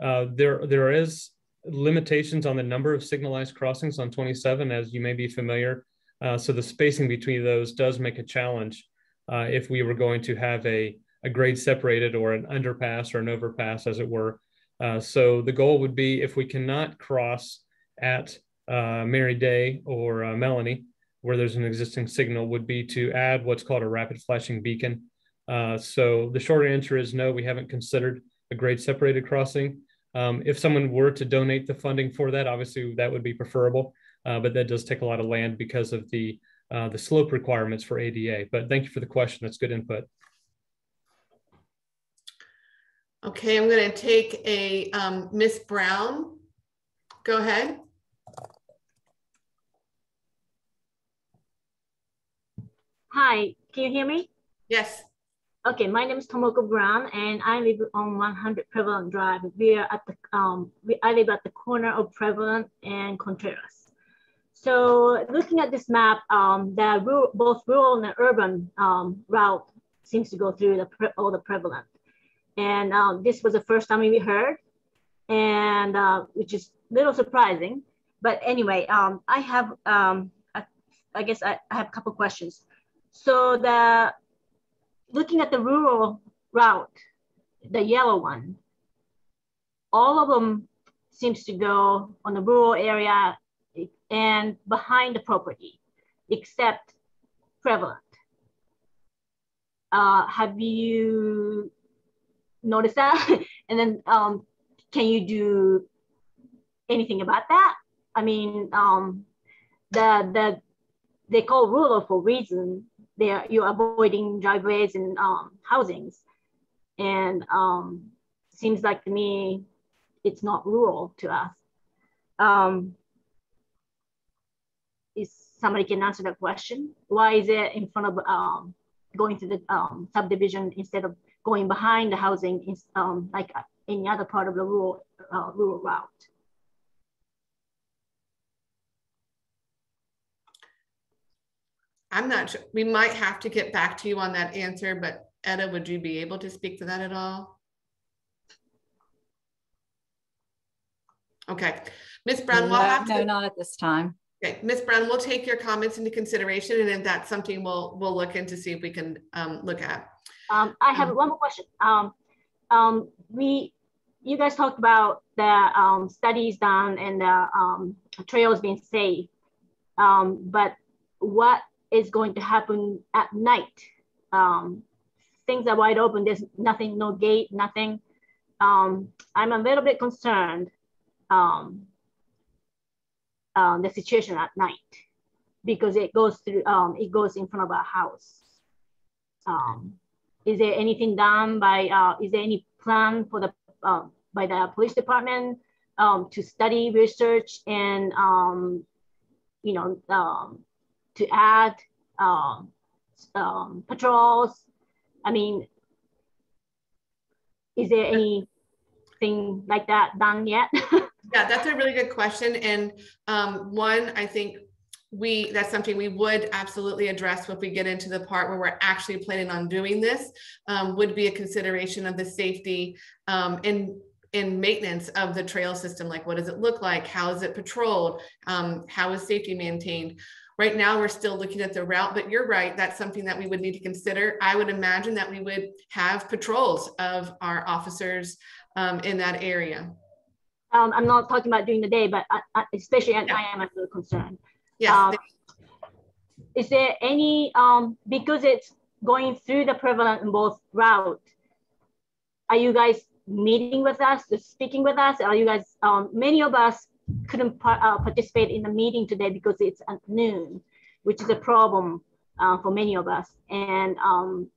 Uh, there there is limitations on the number of signalized crossings on 27, as you may be familiar. Uh, so the spacing between those does make a challenge uh, if we were going to have a, a grade separated or an underpass or an overpass, as it were. Uh, so the goal would be if we cannot cross at uh, Mary Day or uh, Melanie, where there's an existing signal, would be to add what's called a rapid flashing beacon. So the short answer is no, we haven't considered a grade separated crossing. Um, if someone were to donate the funding for that, obviously that would be preferable uh, but that does take a lot of land because of the uh, the slope requirements for ADA. But thank you for the question. That's good input. Okay, I'm going to take a um, Miss Brown. Go ahead. Hi, can you hear me? Yes. Okay, my name is Tomoko Brown, and I live on 100 Prevalent Drive. We are at the um, we, I live at the corner of Prevalent and Contreras. So looking at this map, um, the rural, both rural and urban um, route seems to go through the all the prevalent. And um, this was the first time we heard, and uh, which is a little surprising. But anyway, um, I have, um, I, I, guess I, I have a couple questions. So the looking at the rural route, the yellow one, all of them seems to go on the rural area and behind the property, except prevalent. Uh, have you noticed that? and then um, can you do anything about that? I mean, um, the the they call rural for reason. They are, you're avoiding driveways and um, housings, and um, seems like to me it's not rural to us. Um, somebody can answer that question? Why is it in front of um, going to the um, subdivision instead of going behind the housing is um, like any other part of the rural, uh, rural route? I'm not sure. We might have to get back to you on that answer, but Etta, would you be able to speak to that at all? Okay, Ms. Brown, we'll No, have no, to. not at this time. Okay, Ms. Brown, we'll take your comments into consideration, and if that's something we'll we'll look into see if we can um, look at. Um, I have Um, one more question. Um, um, we, you guys talked about the um, studies done and the um, trails being safe, um, but what is going to happen at night? Um, things are wide open. There's nothing, no gate, nothing. Um, I'm a little bit concerned. Um, uh, the situation at night because it goes through, um, it goes in front of our house. Um, is there anything done by, uh, is there any plan for the, uh, by the police department um, to study, research, and, um, you know, um, to add um, um, patrols? I mean, is there anything like that done yet? Yeah, that's a really good question. And um, one, I think we that's something we would absolutely address if we get into the part where we're actually planning on doing this. Um, would be a consideration of the safety um, in in maintenance of the trail system. Like, what does it look like? How is it patrolled? Um, how is safety maintained? Right now, we're still looking at the route, but you're right. That's something that we would need to consider. I would imagine that we would have patrols of our officers um, in that area. Um, I'm not talking about during the day, but I, I, especially at Yeah. night, I'm a little concerned. Yes, Um, is there any, um, because it's going through the prevalent in both route, are you guys meeting with us, speaking with us? Are you guys, um, many of us couldn't uh, participate in the meeting today because it's at noon, which is a problem uh, for many of us. And um,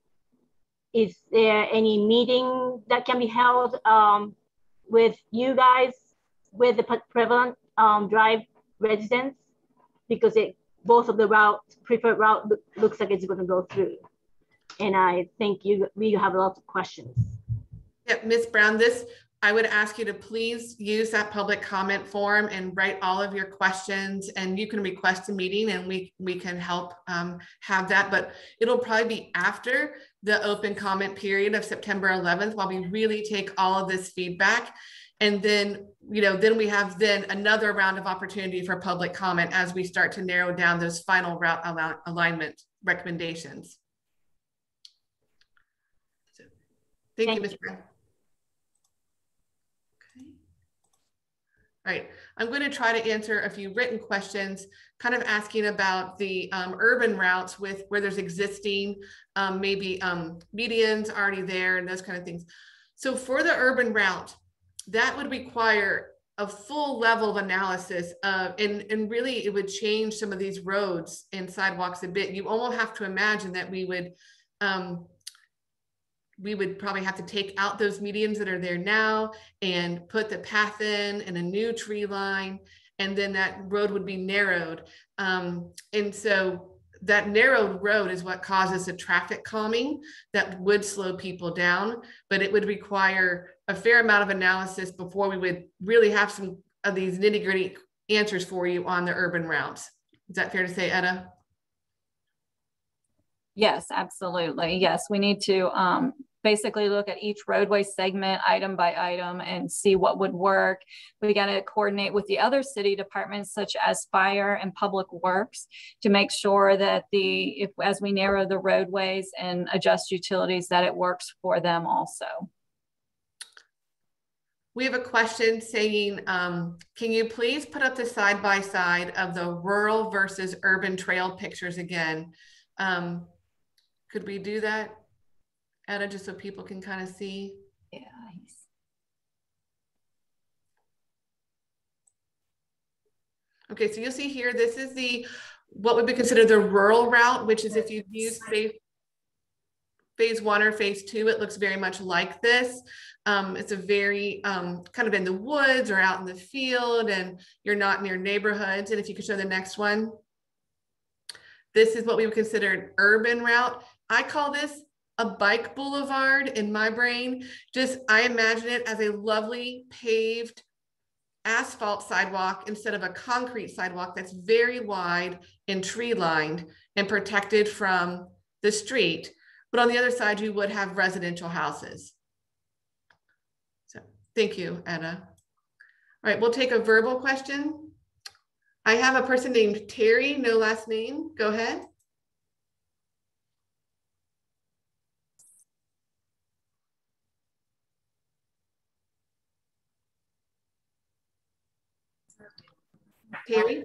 is there any meeting that can be held um, with you guys, with the prevalent um, drive residents? Because it both of the route, preferred route loo- looks like it's gonna go through. And I think you, we have lots of questions. Yeah, Ms. Brown, this, I would ask you to please use that public comment form and write all of your questions and you can request a meeting and we, we can help um, have that, but it'll probably be after the open comment period of September 11th while we really take all of this feedback. And then, you know, then we have then another round of opportunity for public comment as we start to narrow down those final route al- alignment recommendations. So, Thank you, Thank Ms. Brown. Okay. All right, I'm going to try to answer a few written questions, kind of asking about the um, urban routes with where there's existing, um, maybe um, medians already there and those kind of things. So for the urban route, that would require a full level of analysis of, and, and really it would change some of these roads and sidewalks a bit. You almost have to imagine that we would um, we would probably have to take out those medians that are there now and put the path in and a new tree line and then that road would be narrowed um, and so that narrowed road is what causes the traffic calming that would slow people down but it would require a fair amount of analysis before we would really have some of these nitty gritty answers for you on the urban routes is that fair to say etta Yes, absolutely. Yes, we need to um, basically look at each roadway segment item by item and see what would work. We got to coordinate with the other city departments such as fire and public works to make sure that the, if as we narrow the roadways and adjust utilities, that it works for them also. We have a question saying, um, can you please put up the side by side of the rural versus urban trail pictures again? Um, could we do that, Etta, just so people can kind of see? Yeah. Okay, so you'll see here, this is the, what would be considered the rural route, which is if you use phase, phase one or phase two, it looks very much like this. Um, it's a very um, kind of in the woods or out in the field and you're not near neighborhoods. And if you could show the next one. This is what we would consider an urban route. I call this a bike boulevard in my brain. Just, I imagine it as a lovely paved asphalt sidewalk instead of a concrete sidewalk that's very wide and tree lined and protected from the street. But on the other side, you would have residential houses. So thank you, Anna. All right, we'll take a verbal question. I have a person named Terry, no last name. Go ahead. Terry?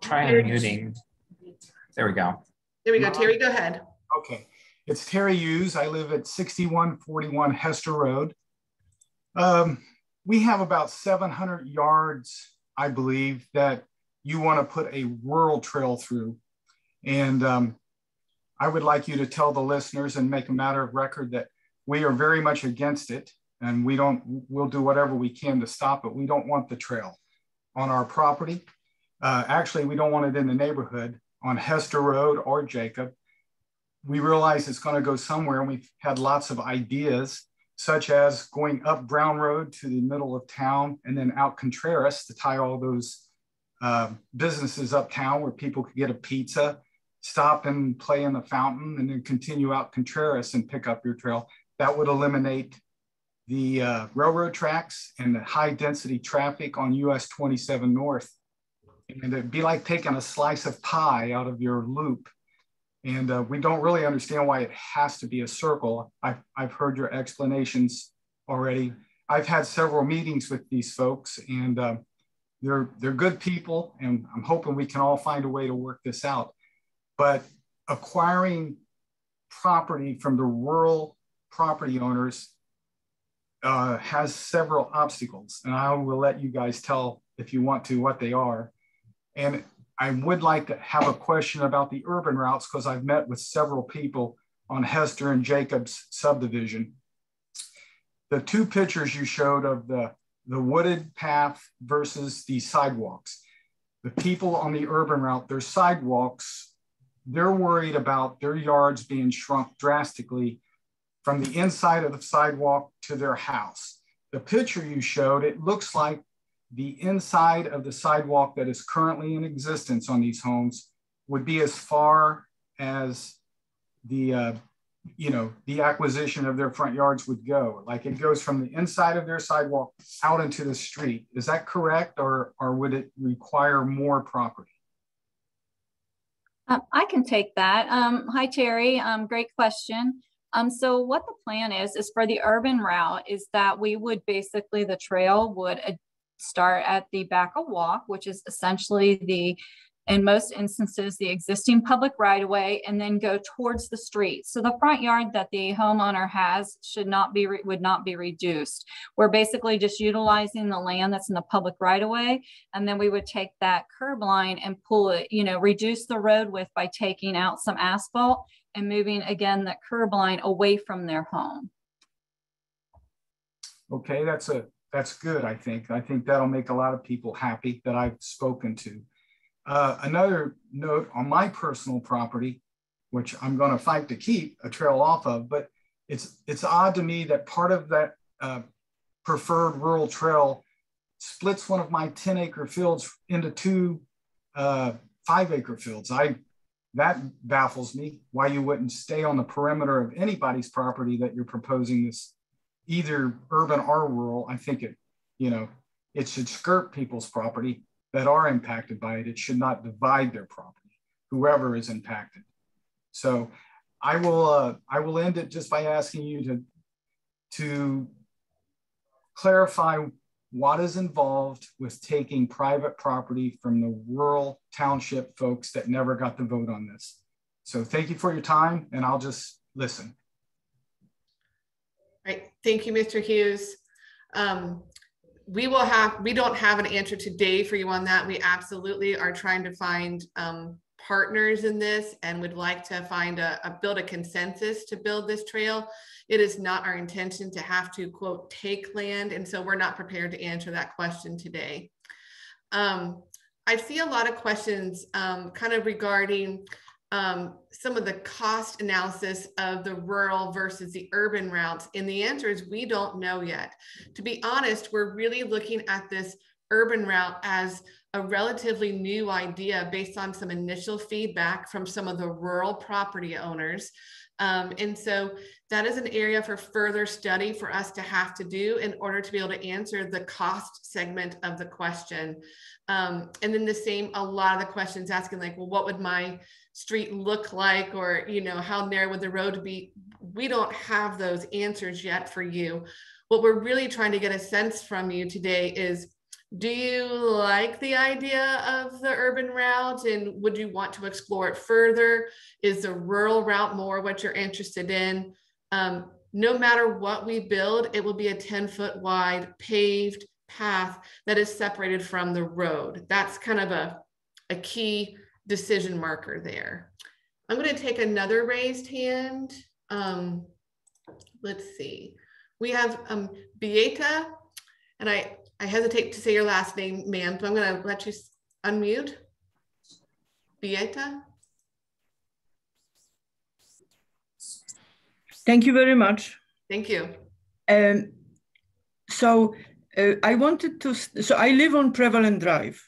Try unmuting. There we go. There we go. Terry, go ahead. Okay. It's Terry Hughes. I live at 6141 Hester Road. Um, we have about 700 yards, I believe, that you want to put a rural trail through. And um, I would like you to tell the listeners and make a matter of record that we are very much against it and we don't, we'll do whatever we can to stop it. We don't want the trail on our property. Uh, actually, we don't want it in the neighborhood on Hester Road or Jacob. We realize it's going to go somewhere, and we've had lots of ideas, such as going up Brown Road to the middle of town and then out Contreras to tie all those uh, businesses uptown where people could get a pizza, stop and play in the fountain, and then continue out Contreras and pick up your trail. That would eliminate the uh, railroad tracks and the high density traffic on US 27 North. And it'd be like taking a slice of pie out of your loop. And uh, we don't really understand why it has to be a circle. I've, I've heard your explanations already. I've had several meetings with these folks and uh, they're, they're good people. And I'm hoping we can all find a way to work this out. But acquiring property from the rural property owners uh, has several obstacles, and I will let you guys tell if you want to what they are. And I would like to have a question about the urban routes because I've met with several people on Hester and Jacobs subdivision. The two pictures you showed of the, the wooded path versus the sidewalks. The people on the urban route, their sidewalks, they're worried about their yards being shrunk drastically from the inside of the sidewalk to their house. The picture you showed, it looks like the inside of the sidewalk that is currently in existence on these homes would be as far as the uh, you know the acquisition of their front yards would go. Like it goes from the inside of their sidewalk out into the street. Is that correct or or would it require more property? Um, i can take that. Um, hi terry. Um, great question um, so what the plan is, is for the urban route is that we would basically, the trail would uh, start at the back of Walk, which is essentially the, in most instances, the existing public right of way, and then go towards the street. So the front yard that the homeowner has should not be, would not be reduced. We're basically just utilizing the land that's in the public right of way. And then we would take that curb line and pull it, you know, reduce the road width by taking out some asphalt and moving again that curb line away from their home. Okay, that's a that's good. I think I think that'll make a lot of people happy that I've spoken to. Uh, another note on my personal property, which I'm going to fight to keep a trail off of, but it's it's odd to me that part of that uh, preferred rural trail splits one of my 10 acre fields into two uh, five acre fields. I that baffles me why you wouldn't stay on the perimeter of anybody's property that you're proposing this either urban or rural. I think it, you know, it should skirt people's property that are impacted by it. It should not divide their property, whoever is impacted. So I will uh, I will end it just by asking you to to clarify what is involved with taking private property from the rural township folks that never got the vote on this. So thank you for your time and I'll just listen. Right. Thank you, Mr. Hughes. Um, we will have, we don't have an answer today for you on that. We absolutely are trying to find um, partners in this and would like to find a, a, build a consensus to build this trail. It is not our intention to have to quote take land. And so we're not prepared to answer that question today. Um, I see a lot of questions um, kind of regarding um, some of the cost analysis of the rural versus the urban routes? And the answer is we don't know yet. To be honest, we're really looking at this urban route as a relatively new idea based on some initial feedback from some of the rural property owners. Um, and so that is an area for further study for us to have to do in order to be able to answer the cost segment of the question. Um, and then the same, a lot of the questions asking like, well, what would my street look like or you know how narrow would the road be we don't have those answers yet for you what we're really trying to get a sense from you today is do you like the idea of the urban route and would you want to explore it further is the rural route more what you're interested in um, no matter what we build it will be a 10 foot wide paved path that is separated from the road that's kind of a, a key decision marker there. I'm going to take another raised hand. Um, let's see. We have um, Beata, and I, I hesitate to say your last name, ma'am, so I'm going to let you unmute. Beata. Thank you very much. Thank you. Um, so uh, I wanted to, so I live on Prevalent Drive.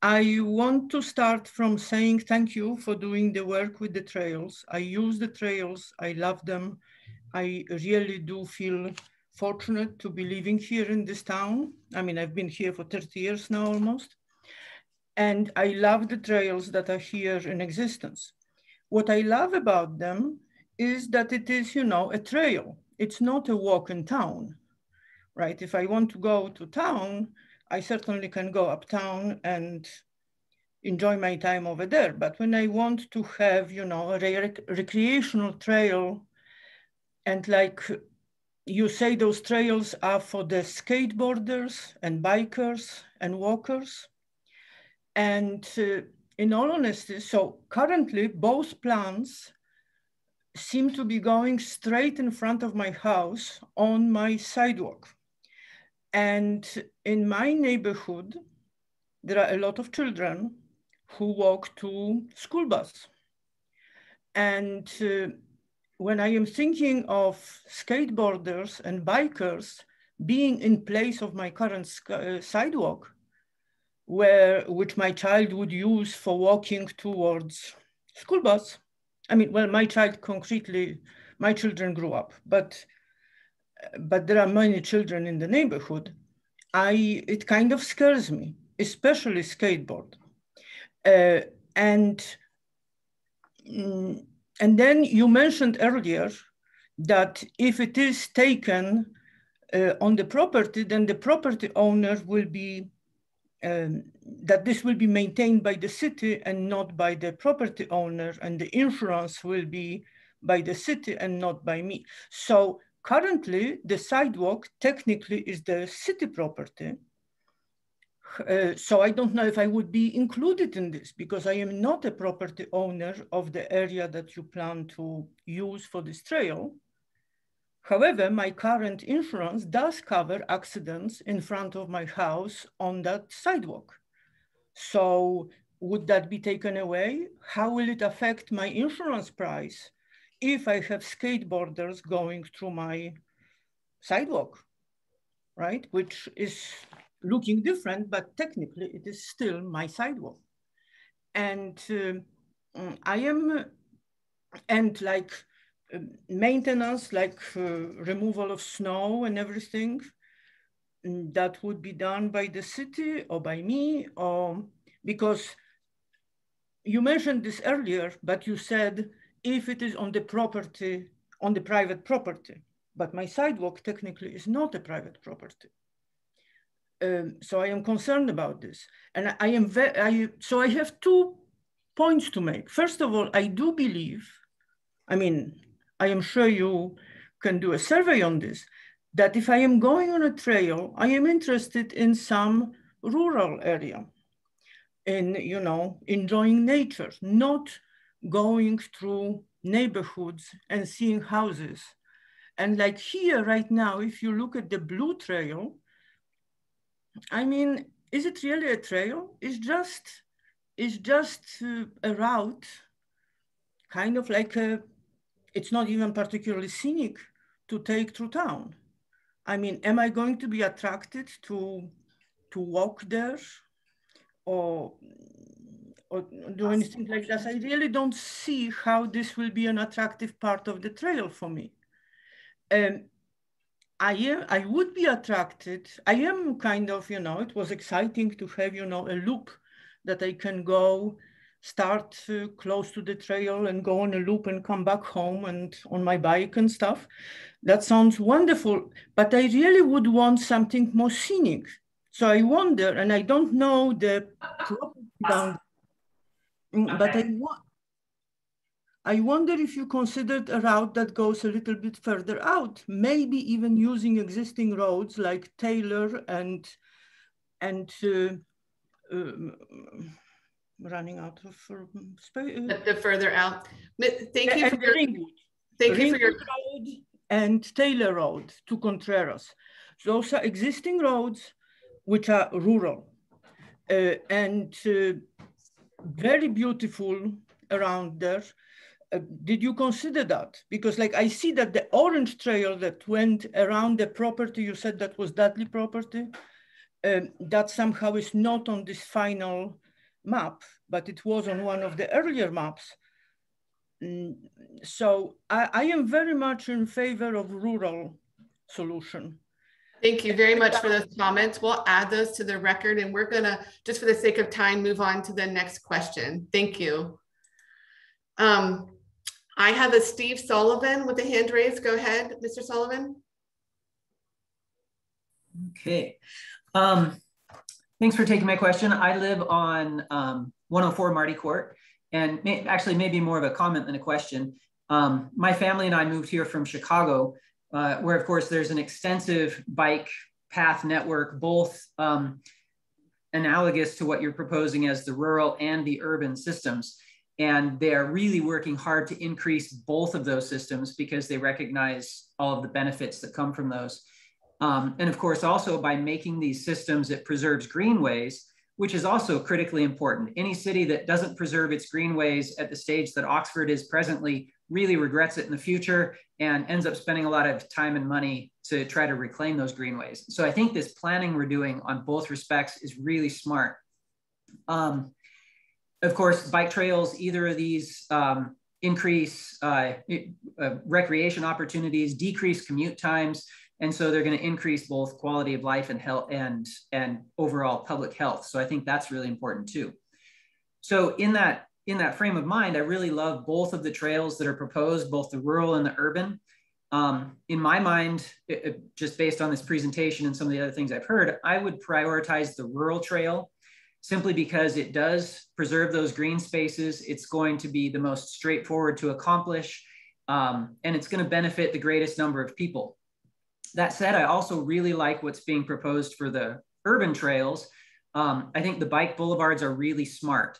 I want to start from saying thank you for doing the work with the trails. I use the trails, I love them. I really do feel fortunate to be living here in this town. I mean, I've been here for 30 years now almost. And I love the trails that are here in existence. What I love about them is that it is, you know, a trail. It's not a walk in town, right? If I want to go to town, I certainly can go uptown and enjoy my time over there. But when I want to have, you know, a rec recreational trail, and like you say, those trails are for the skateboarders and bikers and walkers. And uh, in all honesty, so currently both plans seem to be going straight in front of my house on my sidewalk. And in my neighborhood, there are a lot of children who walk to school bus. And uh, when I am thinking of skateboarders and bikers being in place of my current uh, sidewalk, where which my child would use for walking towards school bus. I mean, well, my child concretely, my children grew up, but but there are many children in the neighborhood, I, it kind of scares me, especially skateboard. Uh, and, mm, and then you mentioned earlier that if it is taken uh, on the property, then the property owner will be, um, that this will be maintained by the city and not by the property owner, and the insurance will be by the city and not by me. So Currently, the sidewalk technically is the city property. Uh, so I don't know if I would be included in this because I am not a property owner of the area that you plan to use for this trail. However, my current insurance does cover accidents in front of my house on that sidewalk. So would that be taken away? How will it affect my insurance price? if I have skateboarders going through my sidewalk, right? Which is looking different, but technically it is still my sidewalk. And uh, mm, I am, and like uh, maintenance, like uh, removal of snow and everything, mm, that would be done by the city or by me, or because you mentioned this earlier, but you said if it is on the property, on the private property, but my sidewalk technically is not a private property. Um, so I am concerned about this. And I am very, I, so I have two points to make. First of all, I do believe, I mean, I am sure you can do a survey on this, that if I am going on a trail, I am interested in some rural area, in, you know, enjoying nature, not going through neighborhoods and seeing houses. And like here right now, if you look at the blue trail, I mean, is it really a trail? It's just, it's just uh, a route, kind of like a, it's not even particularly scenic to take through town. I mean, am I going to be attracted to, to walk there or, or do anything like that? I really don't see how this will be an attractive part of the trail for me. Um, I am, I would be attracted. I am kind of, you know, it was exciting to have, you know, a loop that I can go start uh, close to the trail and go on a loop and come back home and on my bike and stuff. That sounds wonderful, but I really would want something more scenic. So I wonder, and I don't know the property down, but I want, I wonder if you considered a route that goes a little bit further out, maybe even using existing roads like Taylor and and uh, um, running out of space. Uh, the further out. Thank you and for your, Ringwood. thank you for your Road and Taylor Road to Contreras. Those are existing roads which are rural uh, and uh, very beautiful around there uh, did you consider that? Because like I see that the orange trail that went around the property, you said that was Dudley property, um, that somehow is not on this final map, but it was on one of the earlier maps. Mm, so I, I am very much in favor of rural solution. Thank you very much for those comments. We'll add those to the record and we're gonna, just for the sake of time, move on to the next question. Thank you. Um, I have a Steve Sullivan with a hand raised. Go ahead, Mr. Sullivan. Okay. Um, thanks for taking my question. I live on um, 104 Marty Court, and may, actually maybe more of a comment than a question. Um, my family and I moved here from Chicago, uh, where of course there's an extensive bike path network, both um, analogous to what you're proposing as the rural and the urban systems. And they're really working hard to increase both of those systems because they recognize all of the benefits that come from those. Um, and of course, also by making these systems, it preserves greenways, which is also critically important. Any city that doesn't preserve its greenways at the stage that Oxford is presently really regrets it in the future and ends up spending a lot of time and money to try to reclaim those greenways. So I think this planning we're doing on both respects is really smart. Um, of course, bike trails, either of these um, increase uh, uh, recreation opportunities, decrease commute times, and so they're going to increase both quality of life and health and and overall public health. So I think that's really important too. So in that in that frame of mind, I really love both of the trails that are proposed, both the rural and the urban. Um, in my mind, it, it, just based on this presentation and some of the other things I've heard, I would prioritize the rural trail simply because it does preserve those green spaces. It's going to be the most straightforward to accomplish, um, and it's going to benefit the greatest number of people. That said, I also really like what's being proposed for the urban trails. Um, I think the bike boulevards are really smart.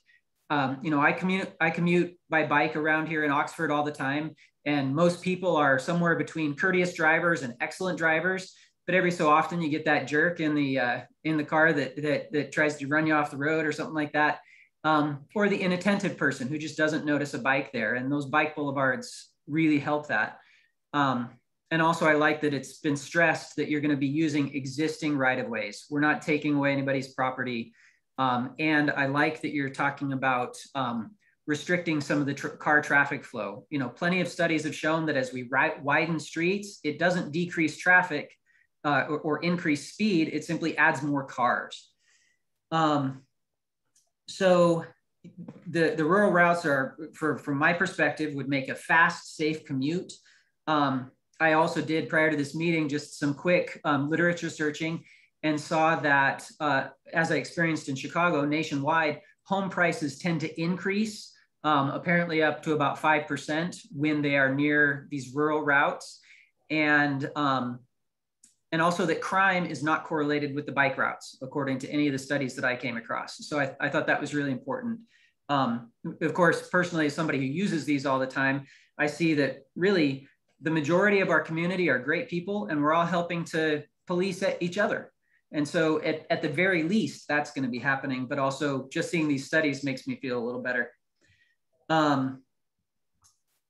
Um, you know, I commute I commute by bike around here in Oxford all the time, and most people are somewhere between courteous drivers and excellent drivers but every so often you get that jerk in the uh, in the car that, that that tries to run you off the road or something like that um, or the inattentive person who just doesn't notice a bike there. And those bike boulevards really help that. Um, and also i like that it's been stressed that you're going to be using existing right of ways. We're not taking away anybody's property. Um, and i like that you're talking about um, restricting some of the tr car traffic flow. You know, plenty of studies have shown that as we widen streets, it doesn't decrease traffic uh, or, or, increase speed, it simply adds more cars. Um, so the, the rural routes are, for, from my perspective, would make a fast, safe commute. Um, I also did prior to this meeting, just some quick um, literature searching and saw that uh, as I experienced in Chicago nationwide, home prices tend to increase um, apparently up to about 5% when they are near these rural routes. And, um, and also that crime is not correlated with the bike routes, according to any of the studies that I came across. So I, I thought that was really important. Um, of course, personally, as somebody who uses these all the time, I see that really the majority of our community are great people and we're all helping to police each other. And so at, at the very least, that's gonna be happening, but also just seeing these studies makes me feel a little better. Um,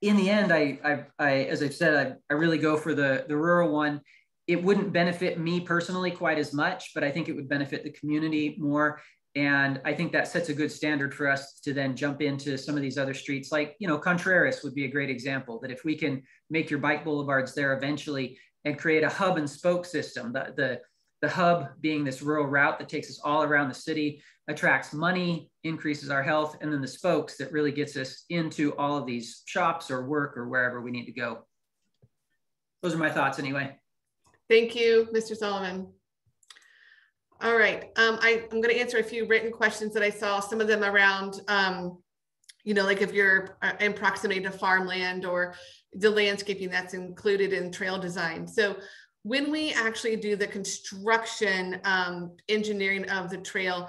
in the end, I, I, I as I've said, I, I really go for the, the rural one. It wouldn't benefit me personally quite as much, but I think it would benefit the community more. And I think that sets a good standard for us to then jump into some of these other streets. Like, you know, Contreras would be a great example that if we can make your bike boulevards there eventually and create a hub and spoke system, the, the, the hub being this rural route that takes us all around the city, attracts money, increases our health, and then the spokes that really gets us into all of these shops or work or wherever we need to go. Those are my thoughts anyway. Thank you, Mr. Solomon. All right, um, I, am going to answer a few written questions that I saw, some of them around, um, you know, like if you're uh, in proximity to farmland or the landscaping that's included in trail design. So when we actually do the construction um, engineering of the trail,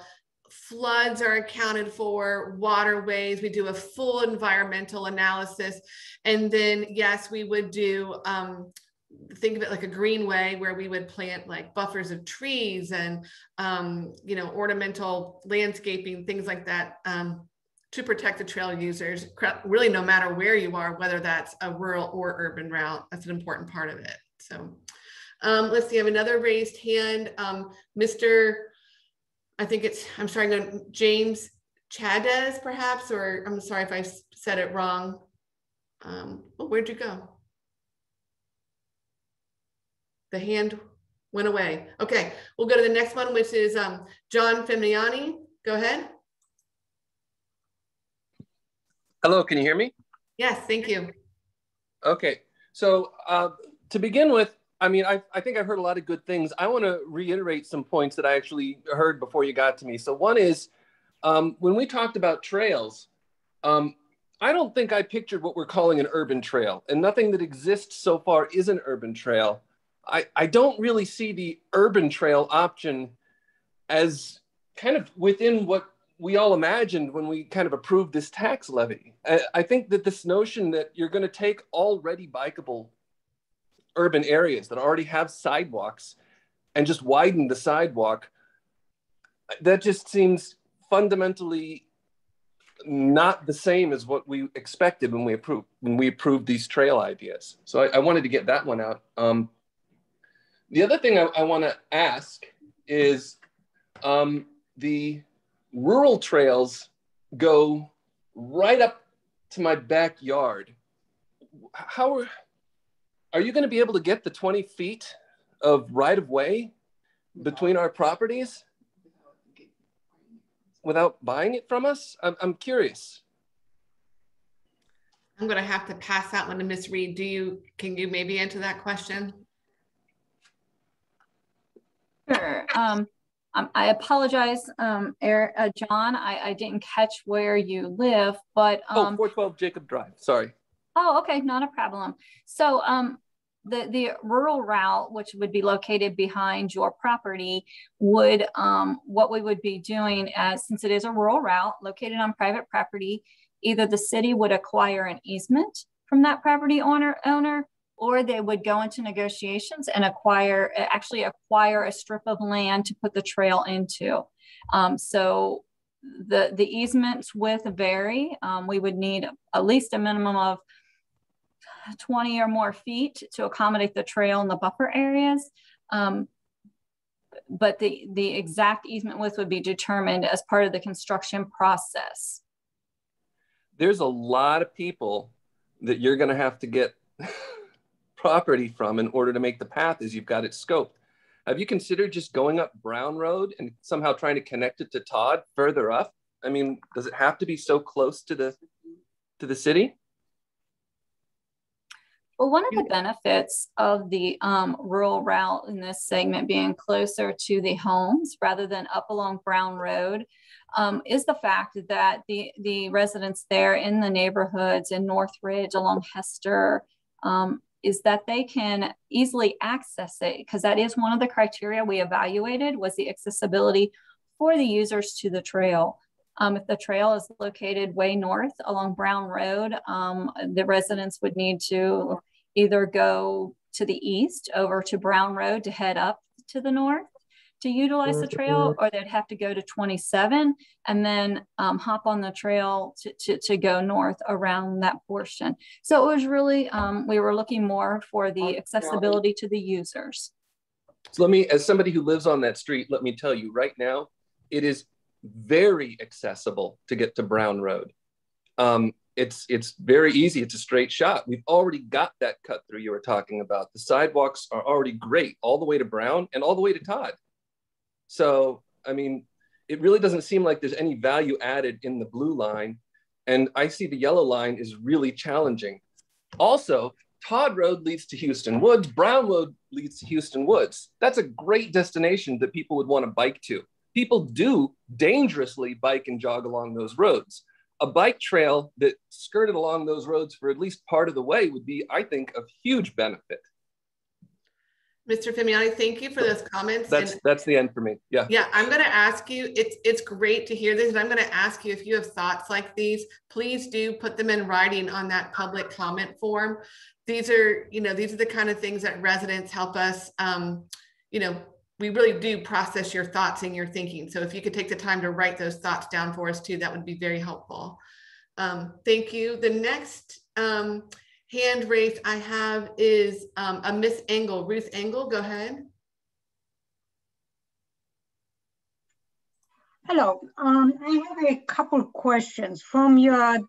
floods are accounted for, waterways, we do a full environmental analysis. And then, yes, we would do, um, think of it like a greenway where we would plant like buffers of trees and, um, you know, ornamental landscaping, things like that. Um, to protect the trail users, really no matter where you are, whether that's a rural or urban route, that's an important part of it. So um, let's see, I have another raised hand. Um, Mr. I think it's, I'm sorry, James Chadez perhaps, or I'm sorry if I said it wrong. Um, oh, where'd you go? The hand went away. Okay, we'll go to the next one, which is um, John Femiani. Go ahead. Hello, can you hear me? Yes, thank you. Okay, so uh, to begin with, I mean, I, I think I've heard a lot of good things. I want to reiterate some points that I actually heard before you got to me. So, one is um, when we talked about trails, um, I don't think I pictured what we're calling an urban trail, and nothing that exists so far is an urban trail. I, I don't really see the urban trail option as kind of within what we all imagined when we kind of approved this tax levy. I, I think that this notion that you're going to take already bikeable urban areas that already have sidewalks and just widen the sidewalk, that just seems fundamentally not the same as what we expected when we approved when we approved these trail ideas. So I, I wanted to get that one out. Um, the other thing I, I want to ask is um, the rural trails go right up to my backyard. How are are you going to be able to get the 20 feet of right of way between our properties without buying it from us? I'm, I'm curious. I'm going to have to pass that one to Ms. Reed. Do you, can you maybe answer that question? Sure. Um, um, I apologize, um, Eric, uh, John, I, I didn't catch where you live, but- oh, um, Oh, 412 Jacob Drive, sorry. Oh, okay, not a problem. So um, the, the rural route, which would be located behind your property, would, um, what we would be doing as, since it is a rural route located on private property, either the city would acquire an easement from that property owner, owner or they would go into negotiations and acquire, actually acquire a strip of land to put the trail into. Um, so the, the easements width vary. Um, we would need at least a minimum of 20 or more feet to accommodate the trail and the buffer areas. Um, but the, the exact easement width would be determined as part of the construction process. there's a lot of people that you're going to have to get property from in order to make the path as you've got it scoped. Have you considered just going up Brown Road and somehow trying to connect it to Todd further up? I mean, does it have to be so close to the to the city? Well, one of the benefits of the um, rural route in this segment being closer to the homes rather than up along Brown Road um, is the fact that the, the residents there in the neighborhoods in Northridge along Hester um, is that they can easily access it because that is one of the criteria we evaluated was the accessibility for the users to the trail. Um, if the trail is located way north along Brown Road, um, the residents would need to either go to the east over to Brown Road to head up to the north to utilize the trail, or they'd have to go to 27 and then um, hop on the trail to, to, to, go north around that portion. So it was really, um, we were looking more for the accessibility to the users. So let me, as somebody who lives on that street, let me tell you right now, it is very accessible to get to Brown Road. Um, it's it's very easy. It's a straight shot. We've already got that cut through you were talking about. The sidewalks are already great all the way to Brown and all the way to Todd. So, I mean, it really doesn't seem like there's any value added in the blue line. And I see the yellow line is really challenging. Also, Todd Road leads to Hueston Woods, Brown Road leads to Hueston Woods. That's a great destination that people would want to bike to. People do dangerously bike and jog along those roads. A bike trail that skirted along those roads for at least part of the way would be, I think, of huge benefit. Mr. Femiani, thank you for those comments. That's and that's the end for me. Yeah. Yeah, I'm going to ask you. It's it's great to hear this, and I'm going to ask you if you have thoughts like these. Please do put them in writing on that public comment form. These are you know these are the kind of things that residents help us. Um, you know, we really do process your thoughts and your thinking. So if you could take the time to write those thoughts down for us too, that would be very helpful. Um, thank you. The next. Um, hand raised I have is um, a Miss Engel, Ruth Engel. Go ahead. Hello. Um, I have a couple questions. From your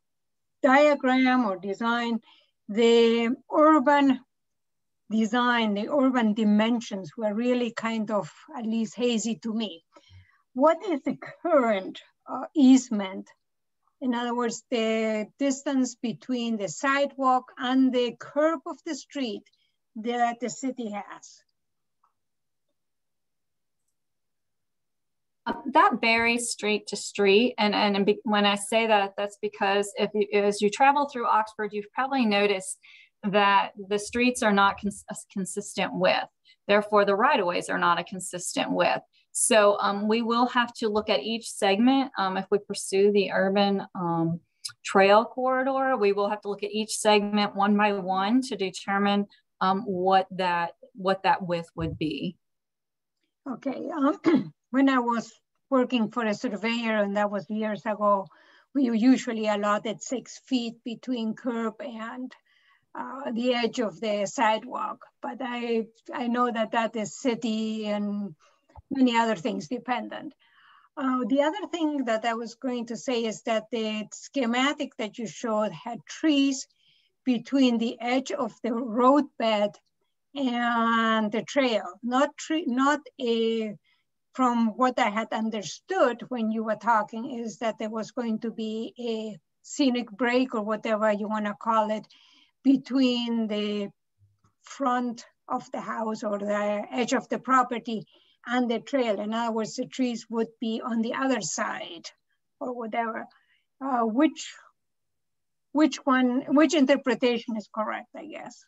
diagram or design, the urban design, the urban dimensions were really kind of at least hazy to me. What is the current uh, easement in other words, the distance between the sidewalk and the curb of the street that the city has. Um, that varies street to street. And, and when I say that, that's because if you, as you travel through Oxford, you've probably noticed that the streets are not cons consistent with. Therefore, the right-of-ways are not a consistent with. So um, we will have to look at each segment. Um, if we pursue the urban um, trail corridor, we will have to look at each segment one by one to determine um, what that what that width would be. Okay, um, when I was working for a surveyor, and that was years ago, we usually allotted six feet between curb and uh, the edge of the sidewalk. But I I know that that is city and many other things dependent. Uh, the other thing that I was going to say is that the schematic that you showed had trees between the edge of the roadbed and the trail, not tree, not a, from what I had understood when you were talking is that there was going to be a scenic break or whatever you want to call it between the front of the house or the edge of the property and the trail. In other words, the trees would be on the other side or whatever. Uh, which, which one, which interpretation is correct, I guess?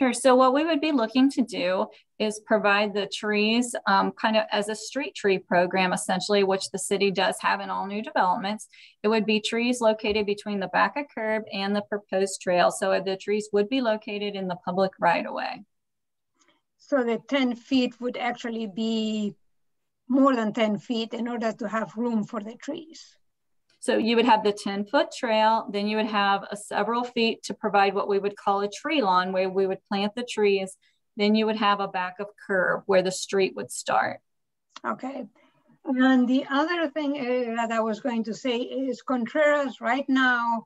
Sure. So what we would be looking to do is provide the trees um, kind of as a street tree program, essentially, which the city does have in all new developments. It would be trees located between the back of curb and the proposed trail. So the trees would be located in the public right of way. So the 10 feet would actually be more than 10 feet in order to have room for the trees. So you would have the 10 foot trail, then you would have a several feet to provide what we would call a tree lawn where we would plant the trees. Then you would have a back of curb where the street would start. Okay. And the other thing uh, that I was going to say is Contreras right now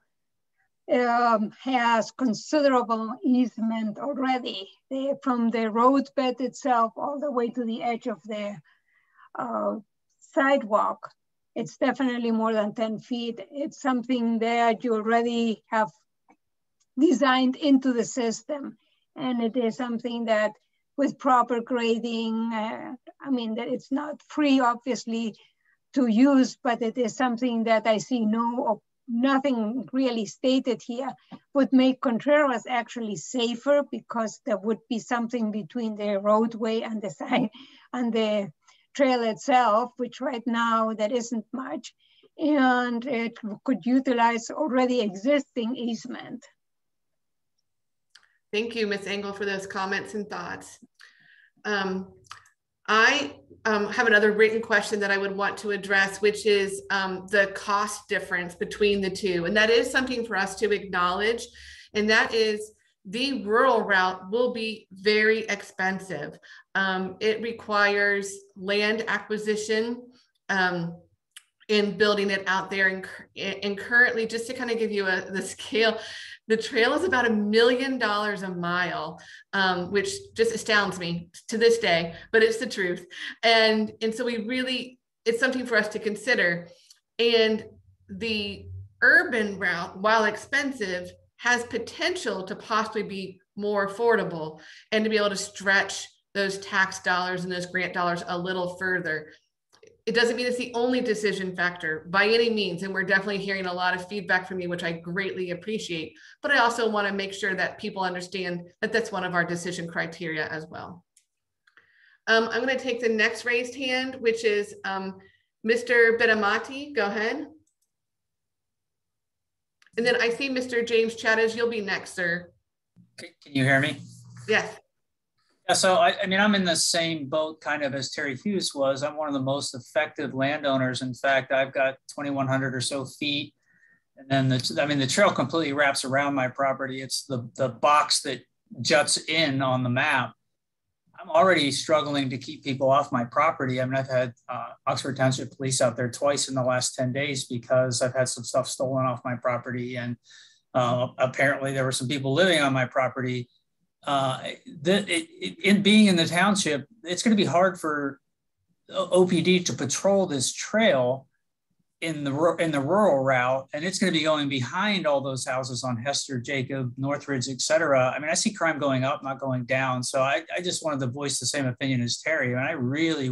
um, has considerable easement already from the roadbed itself all the way to the edge of the uh, sidewalk. It's definitely more than 10 feet. It's something that you already have designed into the system. And it is something that with proper grading, uh, I mean, that it's not free, obviously, to use, but it is something that I see no nothing really stated here would make Contreras actually safer because there would be something between the roadway and the side and the trail itself, which right now there isn't much. And it could utilize already existing easement. Thank you, Ms. Engel, for those comments and thoughts. Um, I um, have another written question that I would want to address, which is um, the cost difference between the two. And that is something for us to acknowledge. And that is the rural route will be very expensive. Um, it requires land acquisition um, in building it out there. And, and currently, just to kind of give you a, the scale, the trail is about a million dollars a mile, um, which just astounds me to this day, but it's the truth. And, and so we really, it's something for us to consider. And the urban route, while expensive, has potential to possibly be more affordable and to be able to stretch those tax dollars and those grant dollars a little further it doesn't mean it's the only decision factor by any means. And we're definitely hearing a lot of feedback from you, which I greatly appreciate. But I also want to make sure that people understand that that's one of our decision criteria as well. Um, I'm going to take the next raised hand, which is um, Mr. Bedamati. Go ahead. And then I see Mr. James Chavez. You'll be next, sir. Can you hear me? Yes. Yeah, so I, I, mean, I'm in the same boat kind of as Terry Hughes was. I'm one of the most effective landowners. In fact, I've got 2,100 or so feet. And then the, I mean, the trail completely wraps around my property. It's the, the box that juts in on the map. I'm already struggling to keep people off my property. I mean, I've had uh, Oxford Township Police out there twice in the last 10 days because I've had some stuff stolen off my property. And uh, apparently there were some people living on my property uh, the, it, in being in the township, it's going to be hard for OPD to patrol this trail in the in the rural route, and it's going to be going behind all those houses on Hester, Jacob, Northridge, et cetera. I mean, I see crime going up, not going down. So I, I just wanted to voice the same opinion as Terry, and I really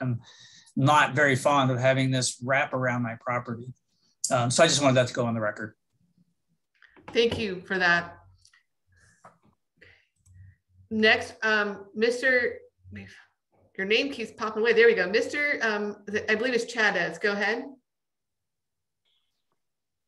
am not very fond of having this wrap around my property. Um, so I just wanted that to go on the record. Thank you for that. Next, um, Mr. Your name keeps popping away. There we go. Mr. Um, I believe it's Chavez. Go ahead.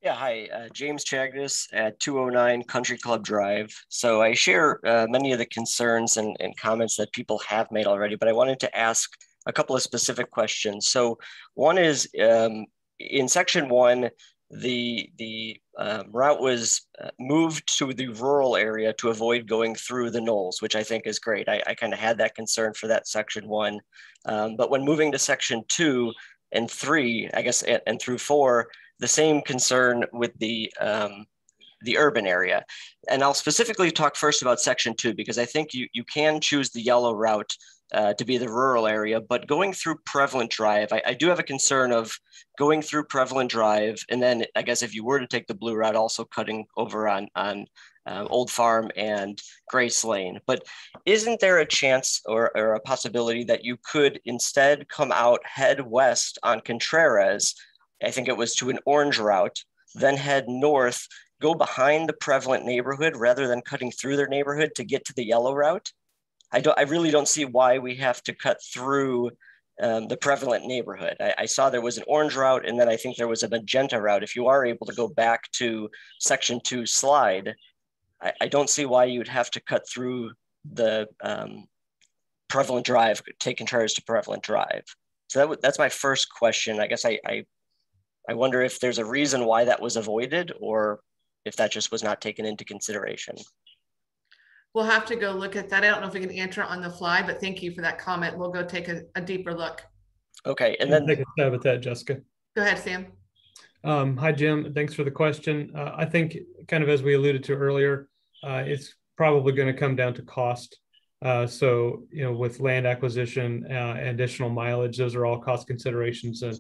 Yeah, hi, uh, James Chagdis at 209 Country Club Drive. So I share uh, many of the concerns and, and comments that people have made already, but I wanted to ask a couple of specific questions. So one is um, in section one, the the um, route was uh, moved to the rural area to avoid going through the knolls, which I think is great. I, I kind of had that concern for that section one, um, but when moving to section two and three, I guess, and, and through four, the same concern with the um, the urban area. And I'll specifically talk first about section two because I think you you can choose the yellow route uh, to be the rural area. But going through Prevalent Drive, I, I, do have a concern of going through Prevalent Drive, and then I guess if you were to take the blue route, also cutting over on on uh, Old Farm and Grace Lane. But isn't there a chance or, or a possibility that you could instead come out head west on Contreras? I think it was to an orange route, then head north, go behind the prevalent neighborhood rather than cutting through their neighborhood to get to the yellow route. I don't. I really don't see why we have to cut through um, the prevalent neighborhood. I, I, saw there was an orange route, and then I think there was a magenta route. If you are able to go back to section two slide, I, I don't see why you'd have to cut through the um, prevalent drive, take Contreras to prevalent drive. So that that's my first question. I guess I, I I wonder if there's a reason why that was avoided, or if that just was not taken into consideration we'll have to go look at that. I don't know if we can answer on the fly, but thank you for that comment. We'll go take a, a deeper look. Okay, and then take a stab at that, Jessica. Go ahead, Sam. Um, hi, Jim. Thanks for the question. Uh, I think, kind of as we alluded to earlier, uh, it's probably going to come down to cost. Uh, so, you know, with land acquisition, uh, additional mileage, those are all cost considerations. And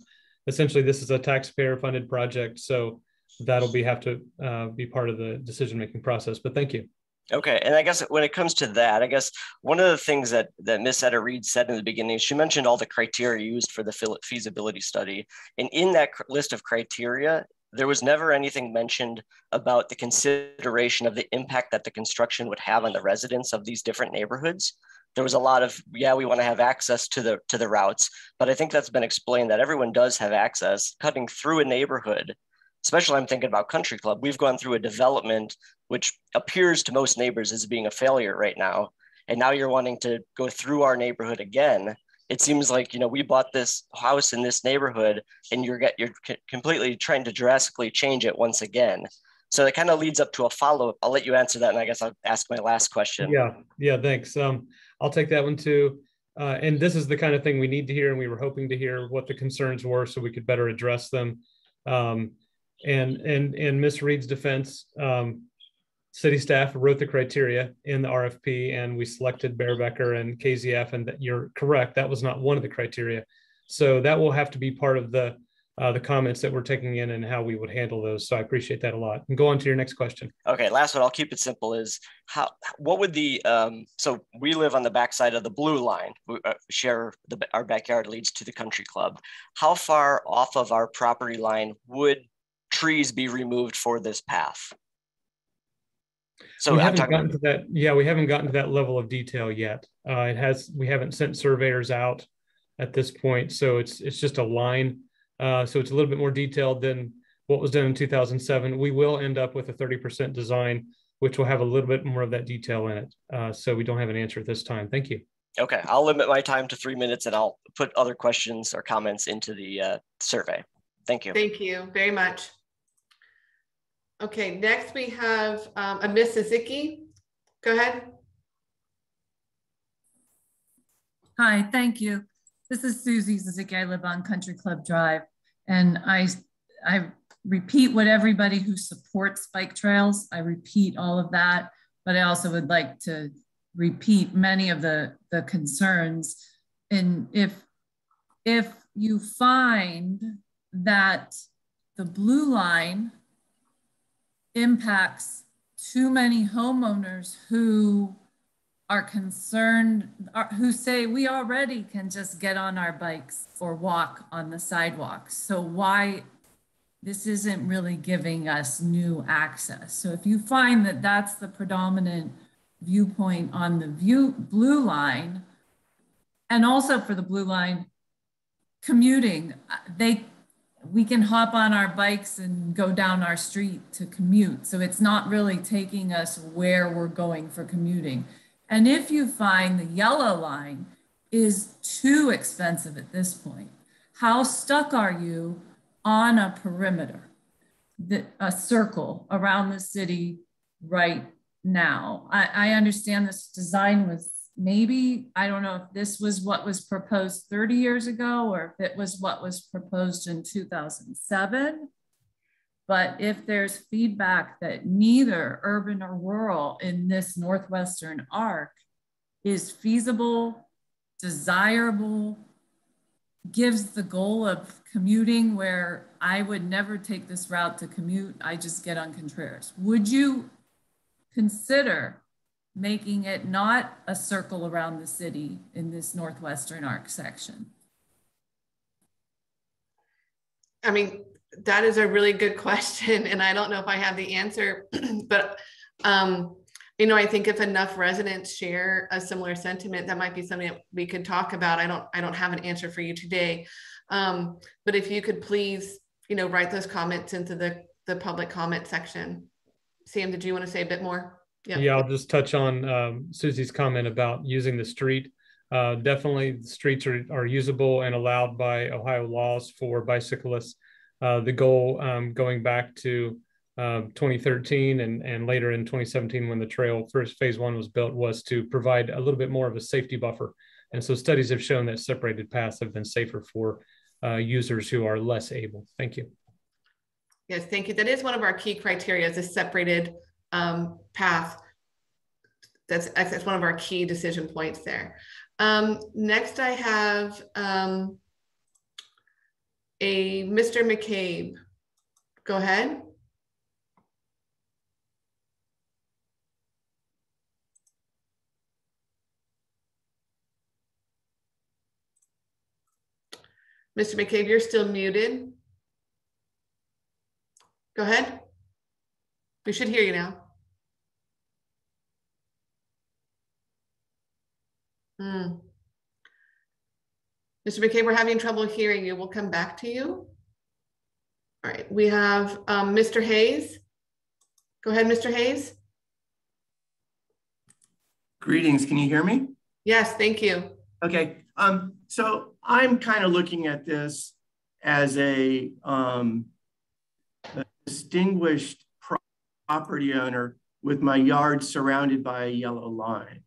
essentially, this is a taxpayer-funded project, so that'll be have to uh, be part of the decision-making process. But thank you. Okay, and I guess when it comes to that, I guess one of the things that that Miss Beata Reed said in the beginning, she mentioned all the criteria used for the feasibility study, and in that list of criteria, there was never anything mentioned about the consideration of the impact that the construction would have on the residents of these different neighborhoods. There was a lot of yeah, we want to have access to the to the routes, but I think that's been explained that everyone does have access. Cutting through a neighborhood especially I'm thinking about Country Club. We've gone through a development which appears to most neighbors as being a failure right now. And now you're wanting to go through our neighborhood again. It seems like, you know, we bought this house in this neighborhood and you're get you're completely trying to drastically change it once again. So it kind of leads up to a follow up. I'll let you answer that and I guess I'll ask my last question. Yeah. Yeah, thanks. Um, I'll take that one too. Uh, and this is the kind of thing we need to hear and we were hoping to hear what the concerns were so we could better address them. Um, and and in Miss Reed's defense, um, city staff wrote the criteria in the RFP, and we selected Bayer Becker and KZF. And that you're correct, that was not one of the criteria. So that will have to be part of the uh, the comments that we're taking in and how we would handle those. So I appreciate that a lot. And go on to your next question. Okay, last one. I'll keep it simple. Is how what would the um, so we live on the backside of the blue line. We uh, share the our backyard leads to the country club. How far off of our property line would trees be removed for this path? So we haven't gotten to that. Yeah, we haven't gotten to that level of detail yet. Uh, it has. We haven't sent surveyors out at this point, so it's it's just a line. Uh, so it's a little bit more detailed than what was done in 2007. We will end up with a 30% design, which will have a little bit more of that detail in it. Uh, so we don't have an answer at this time. Thank you. Okay, I'll limit my time to three minutes, and I'll put other questions or comments into the uh, survey. Thank you. Thank you very much. Okay, next we have um, a Miss Suzuki. Go ahead. Hi, thank you. This is Susie Suzuki. I live on Country Club Drive, and I I repeat what everybody who supports bike trails. I repeat all of that, but I also would like to repeat many of the the concerns. And if if you find that the blue line impacts too many homeowners who are concerned, who say we already can just get on our bikes or walk on the sidewalks. So why this isn't really giving us new access. So if you find that that's the predominant viewpoint on the view blue line, and also for the blue line, commuting, they we can hop on our bikes and go down our street to commute. So it's not really taking us where we're going for commuting. And if you find the yellow line is too expensive at this point, how stuck are you on a perimeter, a circle around the city right now? I understand this design was maybe, I don't know if this was what was proposed 30 years ago or if it was what was proposed in 2007. But if there's feedback that neither urban or rural in this Northwestern arc is feasible, desirable, gives the goal of commuting where I would never take this route to commute, I just get on Contreras. Would you consider making it not a circle around the city in this Northwestern arc section? I mean, that is a really good question. And I don't know if I have the answer, but, um, you know, I think if enough residents share a similar sentiment, that might be something that we could talk about. I don't, I don't have an answer for you today. Um, but if you could please, you know, write those comments into the, the public comment section. Sam, did you want to say a bit more? Yeah. yeah, I'll just touch on um, Susie's comment about using the street. Uh, definitely, the streets are, are usable and allowed by Ohio laws for bicyclists. Uh, the goal um, going back to uh, 2013 and, and later in 2017 when the trail first phase one was built was to provide a little bit more of a safety buffer And so studies have shown that separated paths have been safer for uh, users who are less able. Thank you. Yes, thank you. That is one of our key criteria is a separated um, path. That's, that's one of our key decision points there. Um, next, I have um, a Mr. McCabe. Go ahead. Mr. McCabe, you're still muted. Go ahead. We should hear you now. Hmm. Mr. McCabe, we're having trouble hearing you. We'll come back to you. All right, we have um, Mr. Hayes. Go ahead, Mr. Hayes. Greetings, can you hear me? Yes, thank you. Okay, um, so I'm kind of looking at this as a, um, a distinguished property owner with my yard surrounded by a yellow line.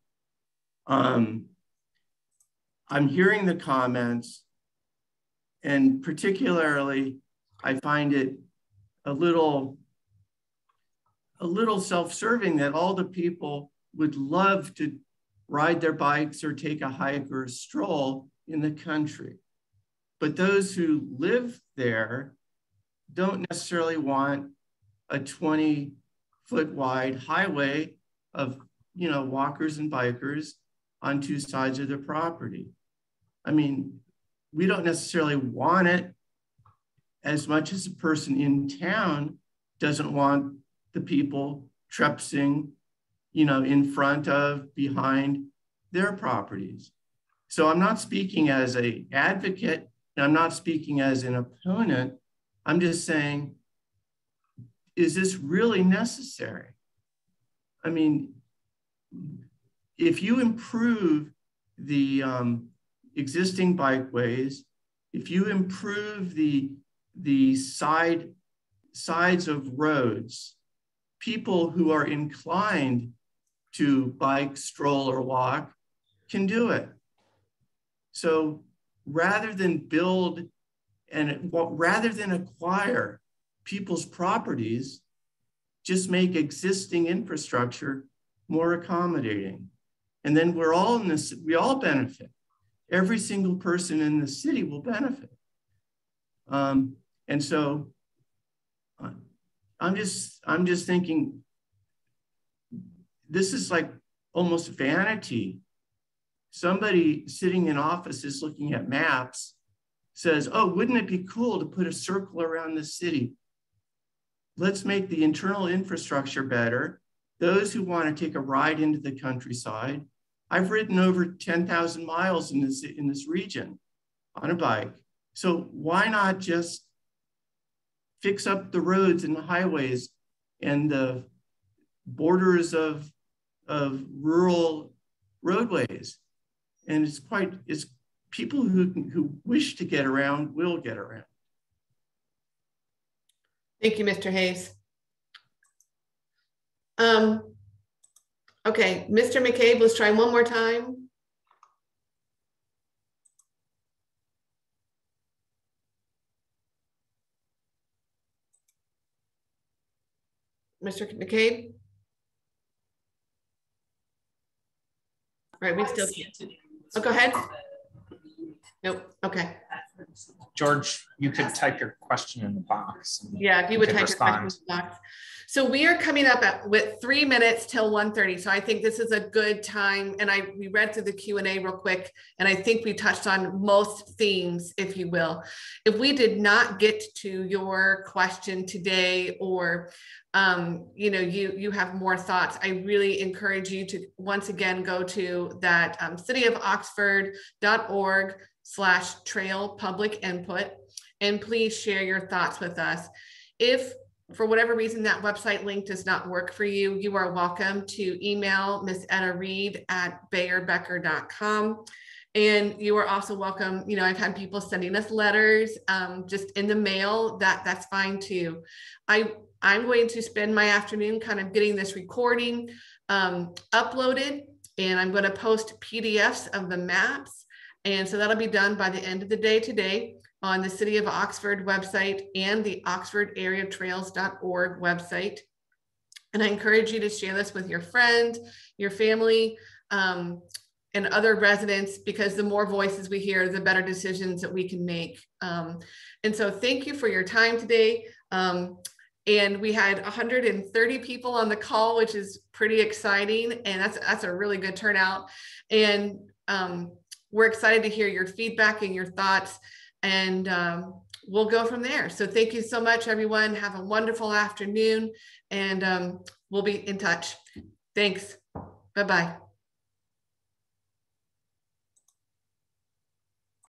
Um, I'm hearing the comments, and particularly, I find it a little, a little self-serving that all the people would love to ride their bikes or take a hike or a stroll in the country. But those who live there don't necessarily want a 20 foot wide highway of you know walkers and bikers on two sides of the property. I mean, we don't necessarily want it as much as a person in town doesn't want the people trepsing, you know, in front of, behind their properties. So I'm not speaking as a advocate, and I'm not speaking as an opponent. I'm just saying, is this really necessary? I mean, if you improve the um, existing bikeways, if you improve the, the side, sides of roads, people who are inclined to bike, stroll, or walk can do it. So rather than build and rather than acquire people's properties, just make existing infrastructure more accommodating. And then we're all in this, we all benefit every single person in the city will benefit. Um, and so uh, I'm just, I'm just thinking, this is like almost vanity. Somebody sitting in offices looking at maps, says, oh, wouldn't it be cool to put a circle around the city? Let's make the internal infrastructure better. Those who want to take a ride into the countryside, I've ridden over 10,000 miles in this, in this region on a bike. So why not just fix up the roads and the highways and the borders of, of rural roadways? And it's quite, it's people who, who wish to get around will get around. Thank you, Mr. Hayes. Um, Okay, Mr. McCabe, let's try one more time. Mr. McCabe? Right, we still can't. Oh, go ahead. Nope, okay. George, you could type your question in the box. Yeah, if you would type your question in the box. So we are coming up at, with three minutes till 1.30. So I think this is a good time. And I we read through the Q&A real quick, and I think we touched on most themes, if you will. If we did not get to your question today or um, you know, you you have more thoughts, I really encourage you to once again go to that um, cityofoxford.org slash trail public input and please share your thoughts with us. If for whatever reason that website link does not work for you, you are welcome to email Miss Beata Reed at bayerbecker.com. And you are also welcome, you know, I've had people sending us letters um, just in the mail, that that's fine too. I, I'm going to spend my afternoon kind of getting this recording um, uploaded and I'm going to post PDFs of the maps. And so that'll be done by the end of the day today on the City of Oxford website and the oxfordareatrails.org website. And I encourage you to share this with your friend, your family, um, and other residents, because the more voices we hear, the better decisions that we can make. Um, and so thank you for your time today. Um, and we had 130 people on the call, which is pretty exciting. And that's, that's a really good turnout. And um, we're excited to hear your feedback and your thoughts. And um, we'll go from there. So thank you so much, everyone. Have a wonderful afternoon. And um, we'll be in touch. Thanks. Bye-bye.